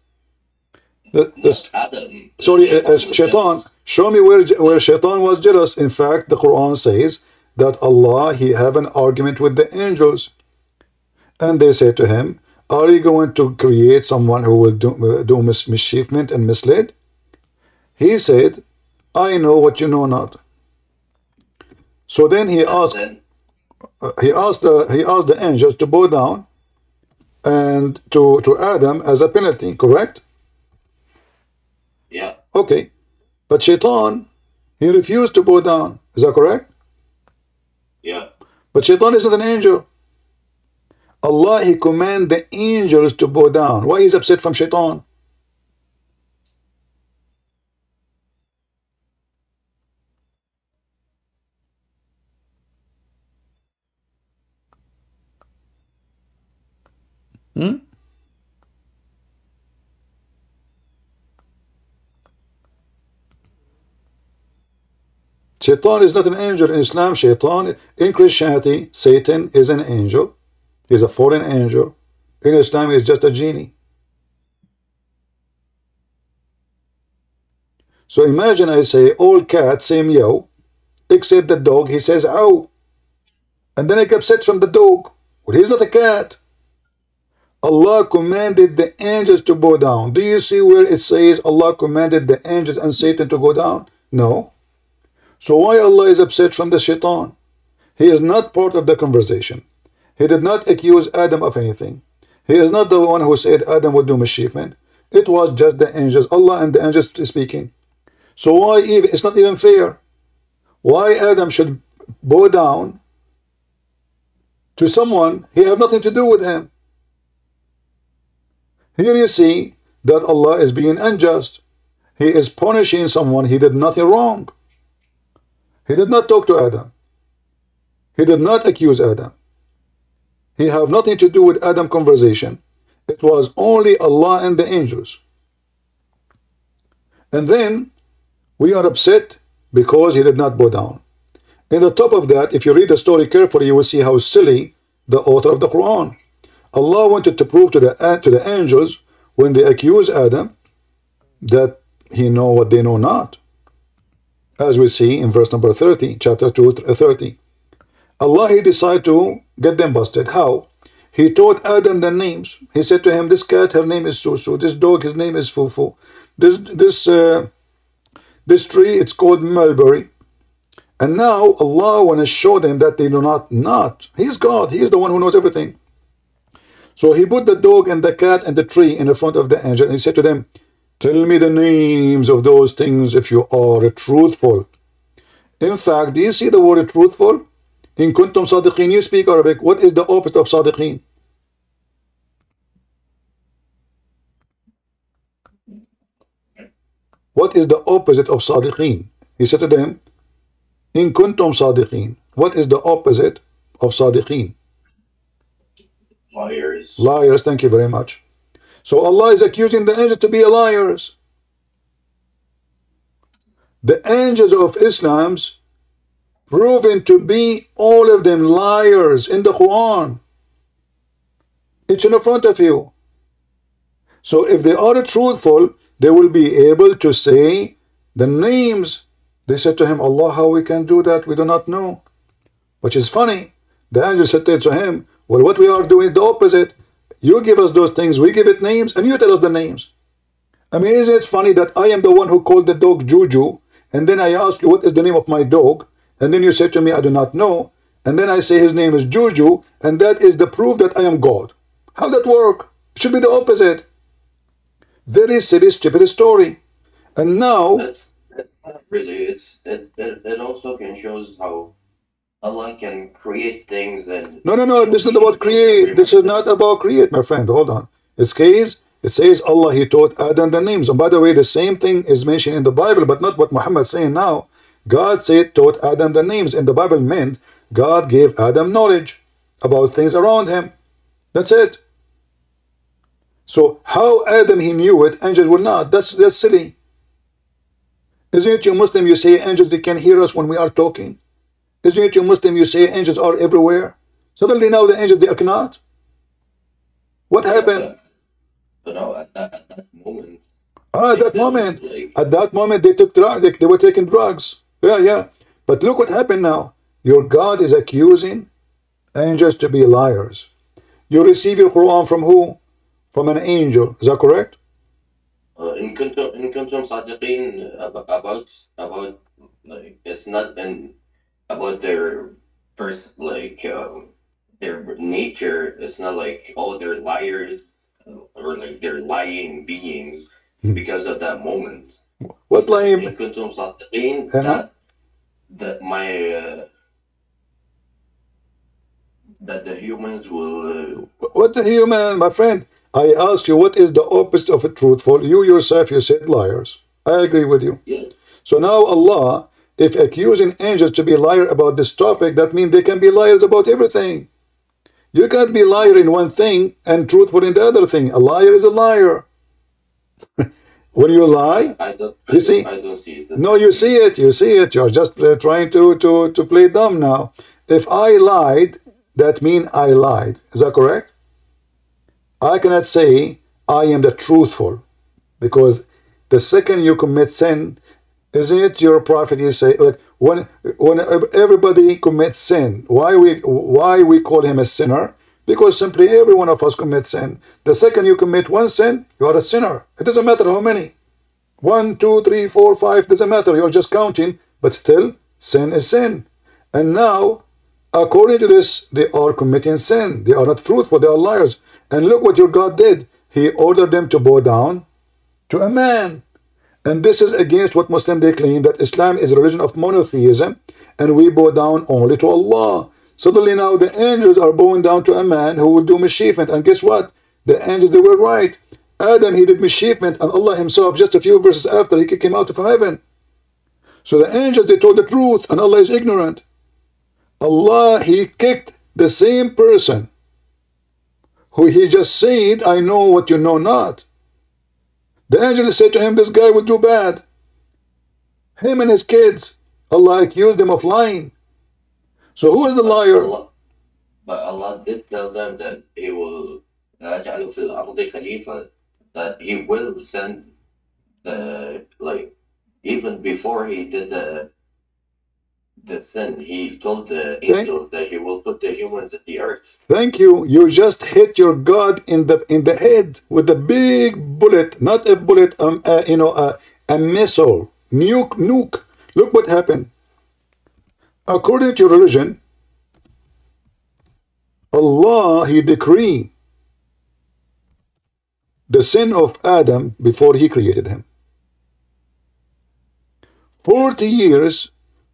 The, the, Adam. sorry, uh, uh, Shaitan. Show me where where Shaitan was jealous. In fact, the Quran says that Allah he have an argument with the angels, and they say to him, "Are you going to create someone who will do, uh, do mis mischievement and mislead?" He said, "I know what you know not." So then he asked he asked the he asked the angels to bow down and to to Adam as a penalty. Correct? Yeah, Okay. But Shaitan, he refused to bow down. Is that correct? yeah. But Shaitan isn't an angel. Allah, he command the angels to bow down. Why he's upset from Shaitan? Hmm? Shaitan is not an angel in Islam. Shaitan in Christianity, Satan is an angel. He's a fallen angel. In Islam, he's just a genie. So imagine I say all cats say meow, except the dog. He says ow, and then I get upset from the dog. Well, he's not a cat. Allah commanded the angels to bow down. Do you see where it says Allah commanded the angels and Satan to go down? No. So why Allah is upset from the shaitan? He is not part of the conversation. He did not accuse Adam of anything. He is not the one who said Adam would do mischievement. It was just the angels, Allah and the angels speaking. So why even, it's not even fair. Why Adam should bow down to someone he have nothing to do with him. Here you see that Allah is being unjust. He is punishing someone he did nothing wrong. He did not talk to Adam. He did not accuse Adam. He have nothing to do with Adam conversation. It was only Allah and the angels. And then we are upset because he did not bow down. In the top of that, if you read the story carefully, you will see how silly the author of the Quran. Allah wanted to prove to the to the angels when they accuse Adam that he know what they know not. As we see in verse number 30, chapter 2, 30. Allah, he decided to get them busted. How? He taught Adam the names. He said to him, this cat, her name is Susu. This dog, his name is Fufu. This, this, uh, this tree, it's called mulberry. And now Allah want to show them that they do not not. He's God. He is the one who knows everything. So he put the dog and the cat and the tree in the front of the angel and he said to them, Tell me the names of those things if you are truthful. In fact, do you see the word truthful? In kuntum sadiqin, you speak Arabic. What is the opposite of sadiqin? What is the opposite of sadiqin? He said to them, In kuntum sadiqin. What is the opposite of sadiqin? Liars. Liars, thank you very much. So Allah is accusing the angels to be liars. The angels of Islam's proven to be all of them liars in the Quran. It's in front of you. So if they are truthful, they will be able to say the names. They said to him, Allah, how we can do that? We do not know. Which is funny. The angel said to him, well, what we are doing the opposite. You give us those things, we give it names, and you tell us the names. I mean, isn't it funny that I am the one who called the dog Juju, and then I ask you, what is the name of my dog? And then you say to me, I do not know. And then I say his name is Juju, and that is the proof that I am God. How that work? It should be the opposite. Very silly, stupid story. And now, That's, not really. It's it, that, it also can shows how Allah can create things and no, no, no, this is not about create. This is not about create, my friend. Hold on. It says, it says Allah, He taught Adam the names. And by the way, the same thing is mentioned in the Bible, but not what Muhammad is saying now. God said, taught Adam the names. And the Bible meant God gave Adam knowledge about things around him. That's it. So how Adam he knew it, angels will not. That's that's silly. Isn't it you Muslim? You say angels they can hear us when we are talking. Isn't it you Muslim? You say angels are everywhere. Suddenly now the angels they cannot. What happened? But no, at that, at that moment, Ah, at that moment, Like, at that moment they took drugs. They, they were taking drugs. Yeah, yeah. But look what happened now. Your God is accusing angels to be liars. You receive your Quran from who? From an angel. Is that correct? uh, in kuntum in kuntum صادقين ab- about about like it's not in about their first like um, their nature. It's not like oh they're liars uh, or like they're lying beings hmm. because of that moment. What lame? Encontramos uh-huh. that that my uh, that the humans will. Uh, what the human, my friend? I asked you what is the opposite of a truthful. You yourself you said liars. I agree with you. Yes. So now Allah if accusing angels to be liar about this topic, that means they can be liars about everything. You can't be liar in one thing and truthful in the other thing. A liar is a liar. when you lie, You see? I don't see it. no, you see it, you see it. You're just uh, trying to, to, to play dumb now. If I lied, that means I lied. Is that correct? I cannot say I am the truthful because the second you commit sin, isn't it your prophet? You say like when when everybody commits sin, why we why we call him a sinner? Because simply every one of us commits sin. The second you commit one sin, you are a sinner. It doesn't matter how many. One, two, three, four, five, doesn't matter. You're just counting, but still, sin is sin. And now, according to this, they are committing sin. They are not truthful, they are liars. And look what your God did. He ordered them to bow down to a man. And this is against what Muslims they claim that Islam is a religion of monotheism and we bow down only to Allah. Suddenly now the angels are bowing down to a man who will do mischievement. And guess what? The angels, they were right. Adam, he did mischievement, and Allah himself, just a few verses after, he came out from heaven. So the angels, they told the truth, and Allah is ignorant. Allah, he kicked the same person who he just said, I know what you know not. The angel said to him, This guy will do bad. Him and his kids, Allah accused him of lying. So who is the liar? Allah, but Allah did tell them that He will that He will send the like even before He did the the sin He told the angels that He will put the humans in the earth. Thank you. You just hit your God in the in the head with a big bullet, not a bullet, um, uh, you know, uh, a missile, nuke, nuke. Look what happened. According to your religion, Allah He decreed the sin of Adam before He created him. Forty years,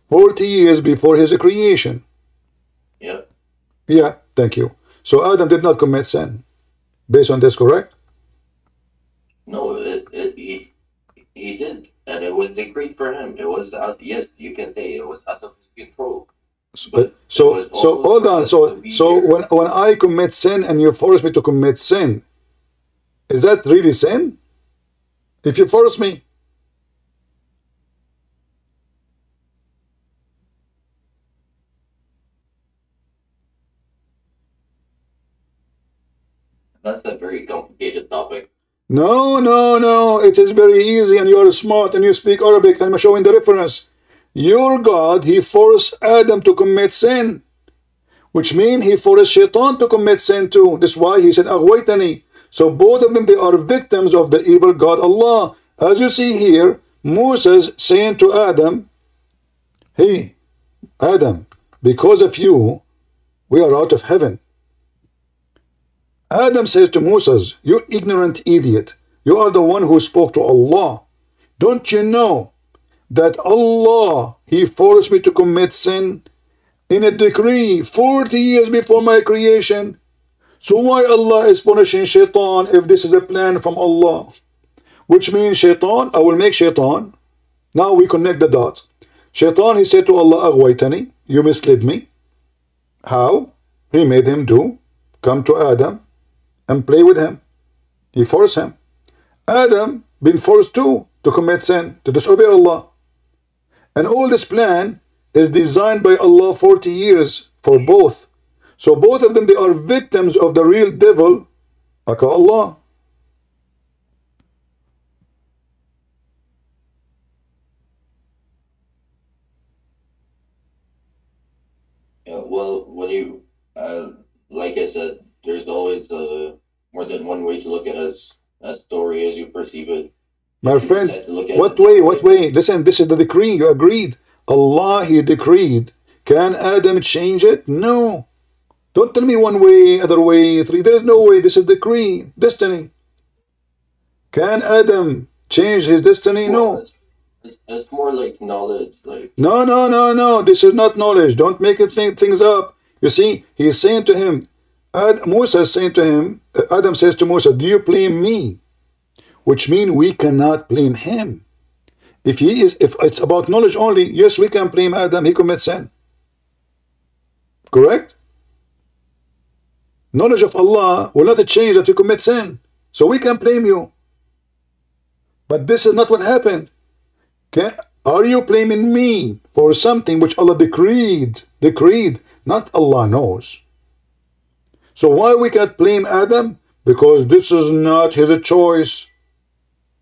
forty years before his creation. Yeah. Yeah, thank you. So Adam did not commit sin. Based on this, correct? No, it, it, he he did, and it was decreed for him. It was out. Yes, you can say it was out of his control. So, But so, so hold on. So, us to be so here. when when I commit sin and you force me to commit sin, is that really sin? If you force me, That's a very complicated topic. no, no, no. It is very easy, and you are smart, and you speak Arabic. I'm showing the reference. Your God, He forced Adam to commit sin, which means He forced Shaitan to commit sin too. That's why He said, "Aghwaytani." So both of them, they are victims of the evil God Allah. As you see here, Moses saying to Adam, Hey, Adam, because of you, we are out of heaven. Adam says to Moses, You ignorant idiot, you are the one who spoke to Allah. Don't you know that Allah, He forced me to commit sin in a decree 40 years before my creation? So why Allah is punishing shaitan if this is a plan from Allah? Which means shaitan, I will make shaitan. Now we connect the dots. Shaitan, he said to Allah, Aghwaytani, you misled me. How? He made him do, come to Adam and play with him. He forced him. Adam been forced too to commit sin, to disobey Allah. And all this plan is designed by Allah 40 years for both. So both of them, they are victims of the real devil, aka Allah. Well, when you, uh, like I said, there's always uh, more than one way to look at a, a story as you perceive it. My friend, decide to look at what way, what way? Listen, this is the decree. You agreed. Allah, He decreed. Can Adam change it? No. Don't tell me one way, other way, three. There is no way. This is decree, destiny. Can Adam change his destiny? No. It's, more like knowledge, like No, no, no, no. This is not knowledge. Don't make it think things up. You see, he is saying to him, Ad, Musa is saying to him, uh, Adam says to Musa, Do you blame me? Which means we cannot blame him. If he is, if it's about knowledge only, yes, we can blame Adam. He commits sin. Correct? Knowledge of Allah will not change that you commit sin. So we can blame you. But this is not what happened. Okay? are you blaming me for something which Allah decreed? Decreed, not Allah knows. So why we cannot blame Adam? Because this is not his choice.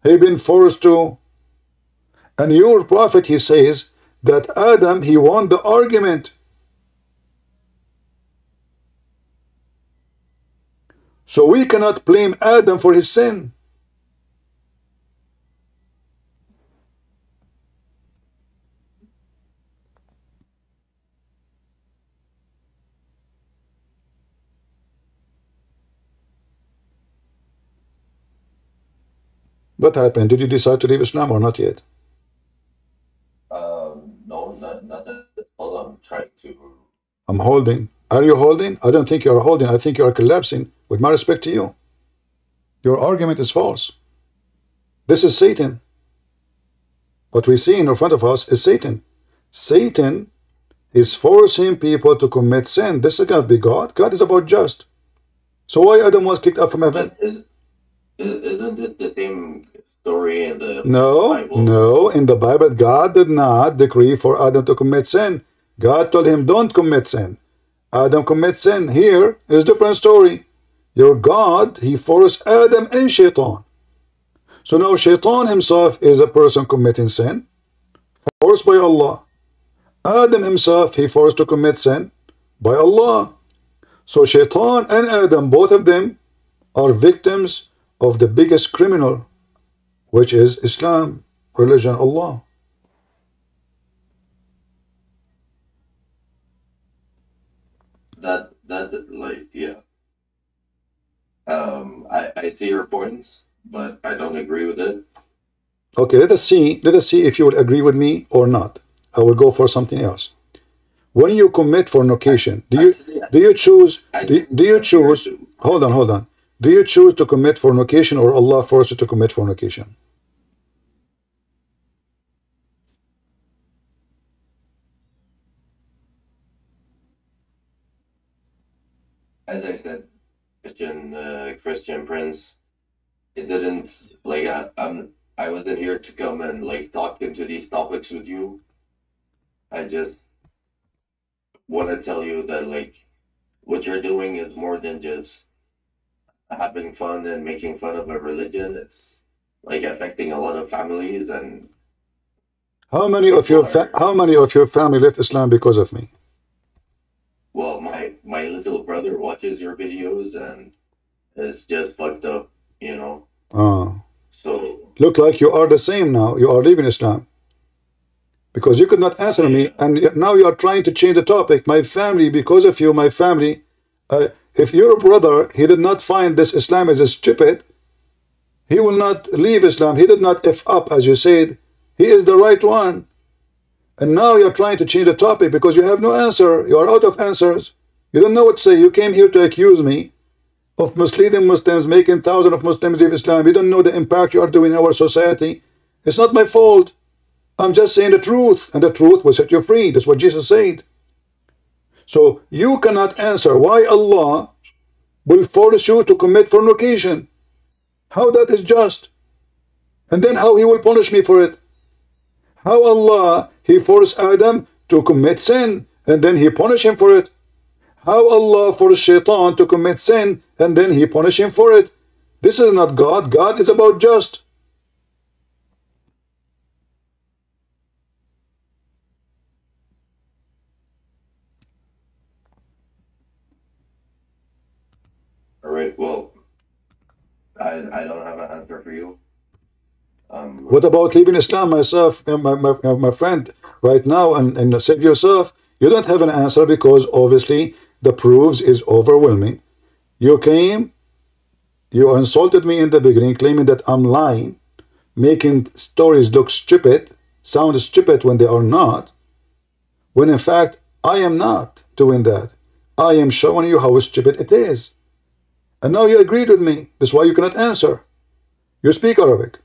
He been forced to. And your prophet, he says that Adam, he won the argument. So we cannot blame Adam for his sin. What happened? Did you decide to leave Islam or not yet? um, no, not not that. All I'm trying to. I'm holding. Are you holding? I don't think you are holding. I think you are collapsing. With my respect to you, your argument is false. This is Satan. What we see in front of us is Satan. Satan is forcing people to commit sin. This is going to be God. God is about just. So why Adam was kicked out from heaven? Is isn't this the same story in the No, Bible? no. In the Bible, God did not decree for Adam to commit sin. God told him, don't commit sin. Adam commits sin. Here is different story. Your God, he forced Adam and Shaitan. So now Shaitan himself is a person committing sin, forced by Allah. Adam himself, he forced to commit sin by Allah. So Shaitan and Adam, both of them, are victims of the biggest criminal, which is Islam, religion, Allah. that that like yeah. Um, I I see your points, but I don't agree with it. Okay, let us see. Let us see if you will agree with me or not. I will go for something else. When you commit fornication, do you do you choose do, do you choose hold on, hold on. Do you choose to commit fornication or Allah forces you to commit fornication? as I said, Christian uh, Christian Prince, it didn't like I, I'm I wasn't here to come and like talk into these topics with you. I just want to tell you that like what you're doing is more than just having fun and making fun of a religion. It's like affecting a lot of families and How many of your fa- how many of your family left Islam because of me? well my my little brother watches your videos and it's just fucked up, you know. Oh. So Look like you are the same now. You are leaving Islam. Because you could not answer me, and now you are trying to change the topic. My family, because of you, my family, uh, if your brother, he did not find this Islam a stupid, he will not leave Islam. He did not F up, as you said. He is the right one. And now you're trying to change the topic because you have no answer. You are out of answers. You don't know what to say. You came here to accuse me of misleading Muslims, making thousands of Muslims leave Islam. You don't know the impact you are doing in our society. It's not my fault. I'm just saying the truth, and the truth will set you free. That's what Jesus said. So you cannot answer why Allah will force you to commit fornication. How that is just. And then how he will punish me for it. How Allah, he forced Adam to commit sin, and then he punish him for it. How Allah forced Shaitan to commit sin, and then he punish him for it. This is not God. God is about just. right. Well, I I don't have an answer for you. Um, What about leaving Islam, myself, my, my, my friend, right now, and, and save yourself? You don't have an answer because obviously the proofs is overwhelming. You came, you insulted me in the beginning, claiming that I'm lying, making stories look stupid, sound stupid when they are not, when in fact I am not doing that. I am showing you how stupid it is. And now you agreed with me. That's why you cannot answer. You speak Arabic.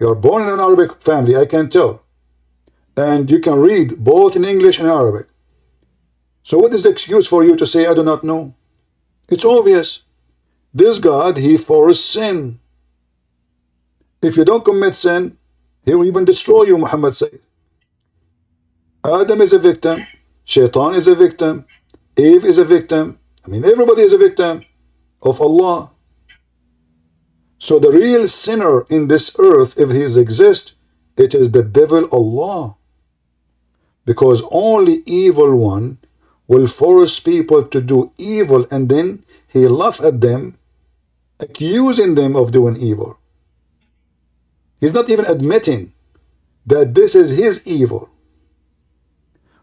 You are born in an Arabic family, I can tell. And you can read both in English and Arabic. So what is the excuse for you to say, I do not know? It's obvious. This God, he forced sin. If you don't commit sin, he will even destroy you, Muhammad said. Adam is a victim. Shaitan is a victim. Eve is a victim. I mean, everybody is a victim of Allah. So the real sinner in this earth, if he exists, it is the devil Allah. Because only evil one will force people to do evil and then he laugh at them, accusing them of doing evil. He's not even admitting that this is his evil.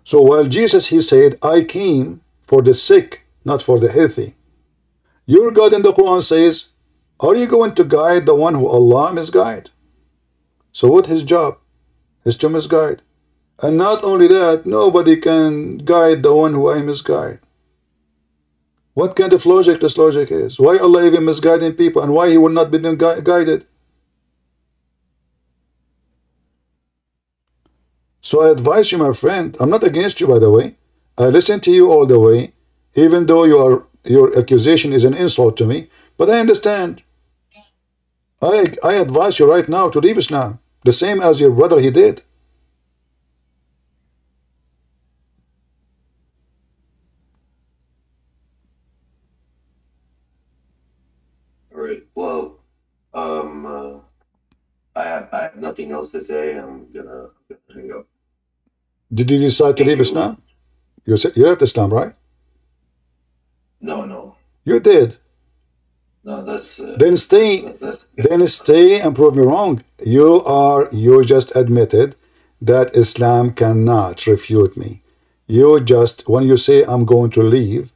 So while Jesus, he said, I came for the sick, not for the healthy. Your God in the Quran says, are you going to guide the one who Allah misguide? So what his job? Is to misguide. And not only that, nobody can guide the one who I misguide. What kind of logic this logic is? Why Allah even misguiding people and why he will not be guided? So I advise you, my friend, I'm not against you, by the way. I listen to you all the way, even though you are, your accusation is an insult to me. But I understand. I, I advise you right now to leave Islam, the same as your brother he did. All right. Well, um, uh, I have I have nothing else to say. I'm gonna, gonna hang up. Did you decide to Thank leave you. Islam? You said you left Islam, right? No, no, You did. no. That's uh, Then stay. that- that's Then stay and prove me wrong. You are. You just admitted that Islam cannot refute me. You just when you say I'm going to leave,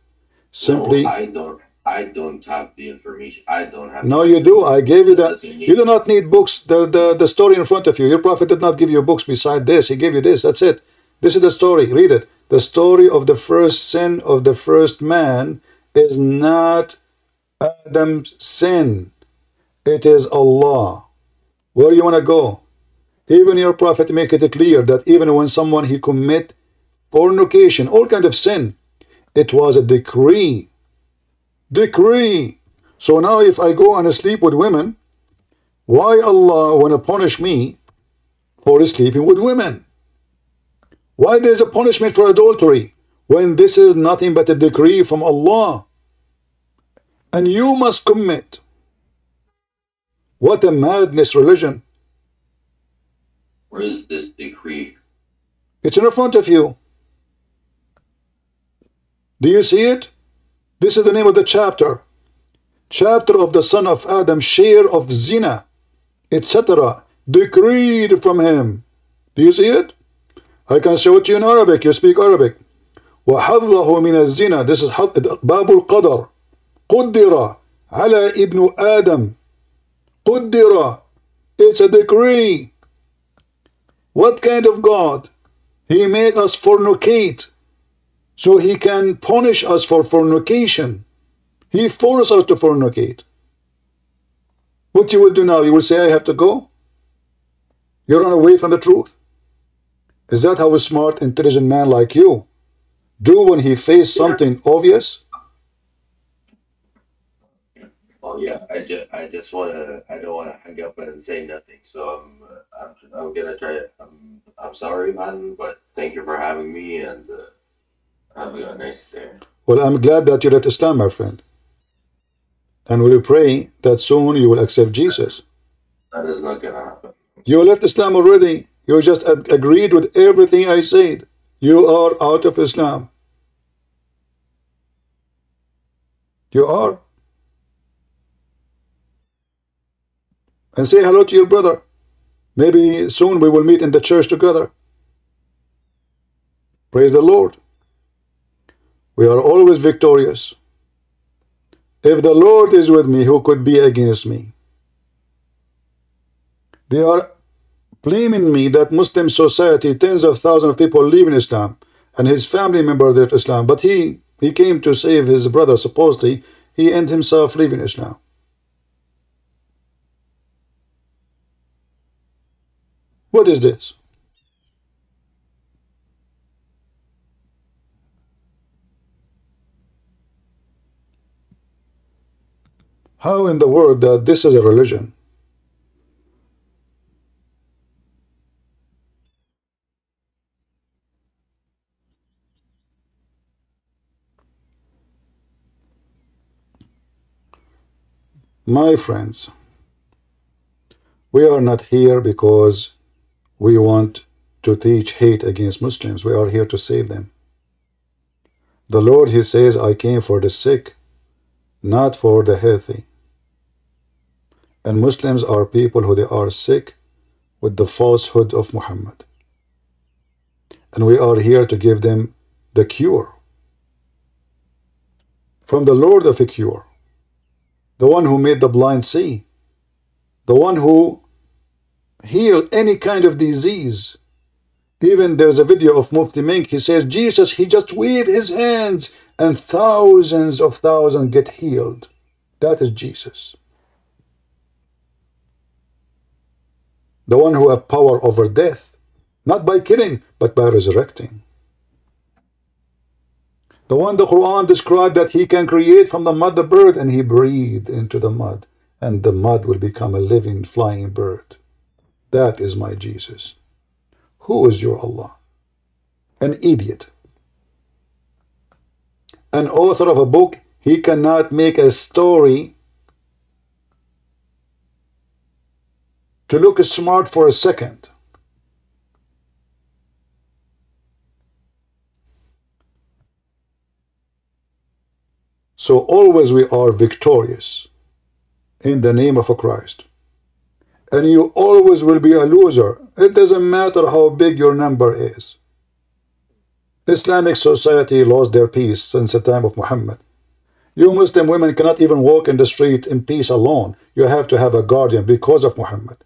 simply. No, I don't. I don't have the information. I don't have. No, you do. I gave you that. You do not need books. The, the, the story in front of you. Your prophet did not give you books beside this. He gave you this. That's it. This is the story. Read it. The story of the first sin of the first man is not Adam's sin. It is Allah. Where do you want to go? Even your prophet make it clear that even when someone he commit fornication, all kind of sin, it was a decree decree. So now if I go and sleep with women, why Allah want to punish me for sleeping with women? Why there is a punishment for adultery when this is nothing but a decree from Allah? And you must commit. What a madness religion. Where is this decree? It's in front of you. Do you see it? This is the name of the chapter. Chapter of the son of Adam, share of zina, etc. Decreed from him. Do you see it? I can show it to you in Arabic. You speak Arabic. وحظه من الزنا. This is حظ- باب القدر. قدر على ابن آدم. قدر. It's a decree. What kind of God? He make us fornicate so he can punish us for fornication. He force us to fornicate. What you will do now? You will say, I have to go? You run away from the truth? Is that how a smart, intelligent man like you do when he face something obvious? Oh yeah, I just I just wanna I don't wanna hang up and say nothing. So I'm uh, I'm I'm gonna try. I'm I'm sorry, man, but thank you for having me and uh, have a nice day. Well, I'm glad that you left Islam, my friend. And we pray that soon you will accept Jesus. That is not gonna happen. You left Islam already. You just agreed with everything I said. You are out of Islam. You are? And say hello to your brother. Maybe soon we will meet in the church together. Praise the Lord. We are always victorious. If the Lord is with me, who could be against me? They are blaming me that Muslim society, tens of thousands of people live in Islam, and his family members of Islam, but he, he came to save his brother, supposedly, he and himself in Islam. What is this? How in the world that this is a religion? My friends, we are not here because we want to teach hate against Muslims. We are here to save them. The Lord, He says, I came for the sick, not for the healthy. And Muslims are people who they are sick with the falsehood of Muhammad. And we are here to give them the cure from the Lord of a cure the one who made the blind see, the one who healed any kind of disease. Even there's a video of Mufti Menk, he says, Jesus, he just waved his hands and thousands of thousands get healed. That is Jesus. The one who have power over death, not by killing, but by resurrecting. The one the Quran described that he can create from the mud the bird and he breathed into the mud and the mud will become a living flying bird. That is my Jesus. Who is your Allah? An idiot. An author of a book, he cannot make a story to look smart for a second. So always we are victorious in the name of Christ. And you always will be a loser. It doesn't matter how big your number is. Islamic society lost their peace since the time of Muhammad. You Muslim women cannot even walk in the street in peace alone. You have to have a guardian because of Muhammad.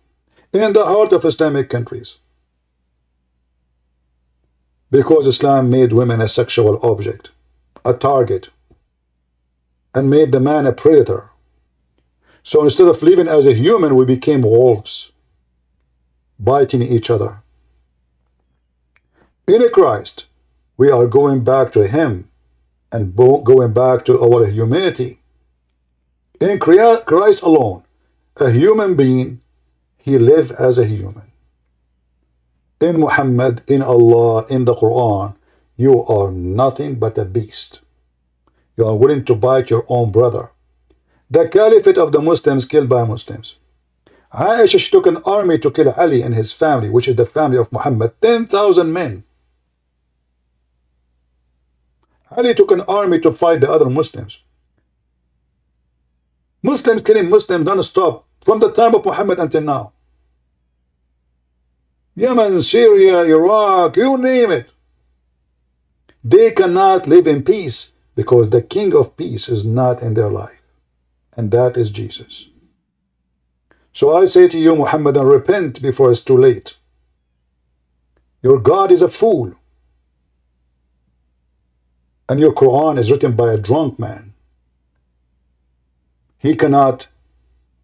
In the heart of Islamic countries. Because Islam made women a sexual object, a target, and made the man a predator. So instead of living as a human, we became wolves, biting each other. In Christ, we are going back to Him and going back to our humanity. In Christ alone, a human being, he lived as a human. In Muhammad, in Allah, in the Quran, you are nothing but a beast. You are willing to bite your own brother. The caliphate of the Muslims killed by Muslims. Aisha took an army to kill Ali and his family, which is the family of Muhammad, 10,000 men. Ali took an army to fight the other Muslims. Muslims killing Muslims non-stop from the time of Muhammad until now. Yemen, Syria, Iraq, you name it. They cannot live in peace because the King of Peace is not in their life, and that is Jesus. So I say to you, Muhammad, and repent before it's too late. Your God is a fool, and your Quran is written by a drunk man. He cannot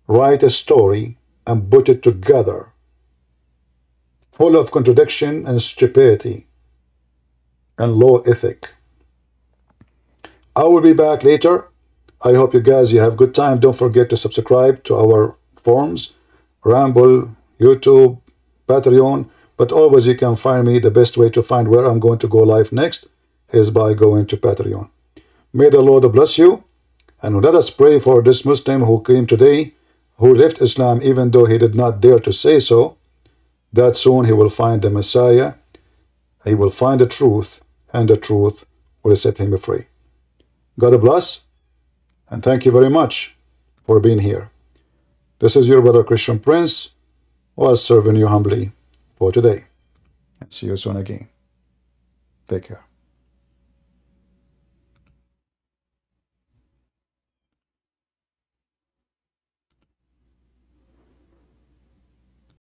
write a story and put it together full of contradiction and stupidity and low ethic. I will be back later. I hope you guys you have good time. Don't forget to subscribe to our forums, Rumble, YouTube, Patreon. But always you can find me. The best way to find where I'm going to go live next is by going to Patreon. May the Lord bless you. And let us pray for this Muslim who came today, who left Islam even though he did not dare to say so, that soon he will find the Messiah, he will find the truth, and the truth will set him free. God bless And thank you very much for being here. This is your brother Christian Prince, who is serving you humbly for today. And see you soon again. Take care.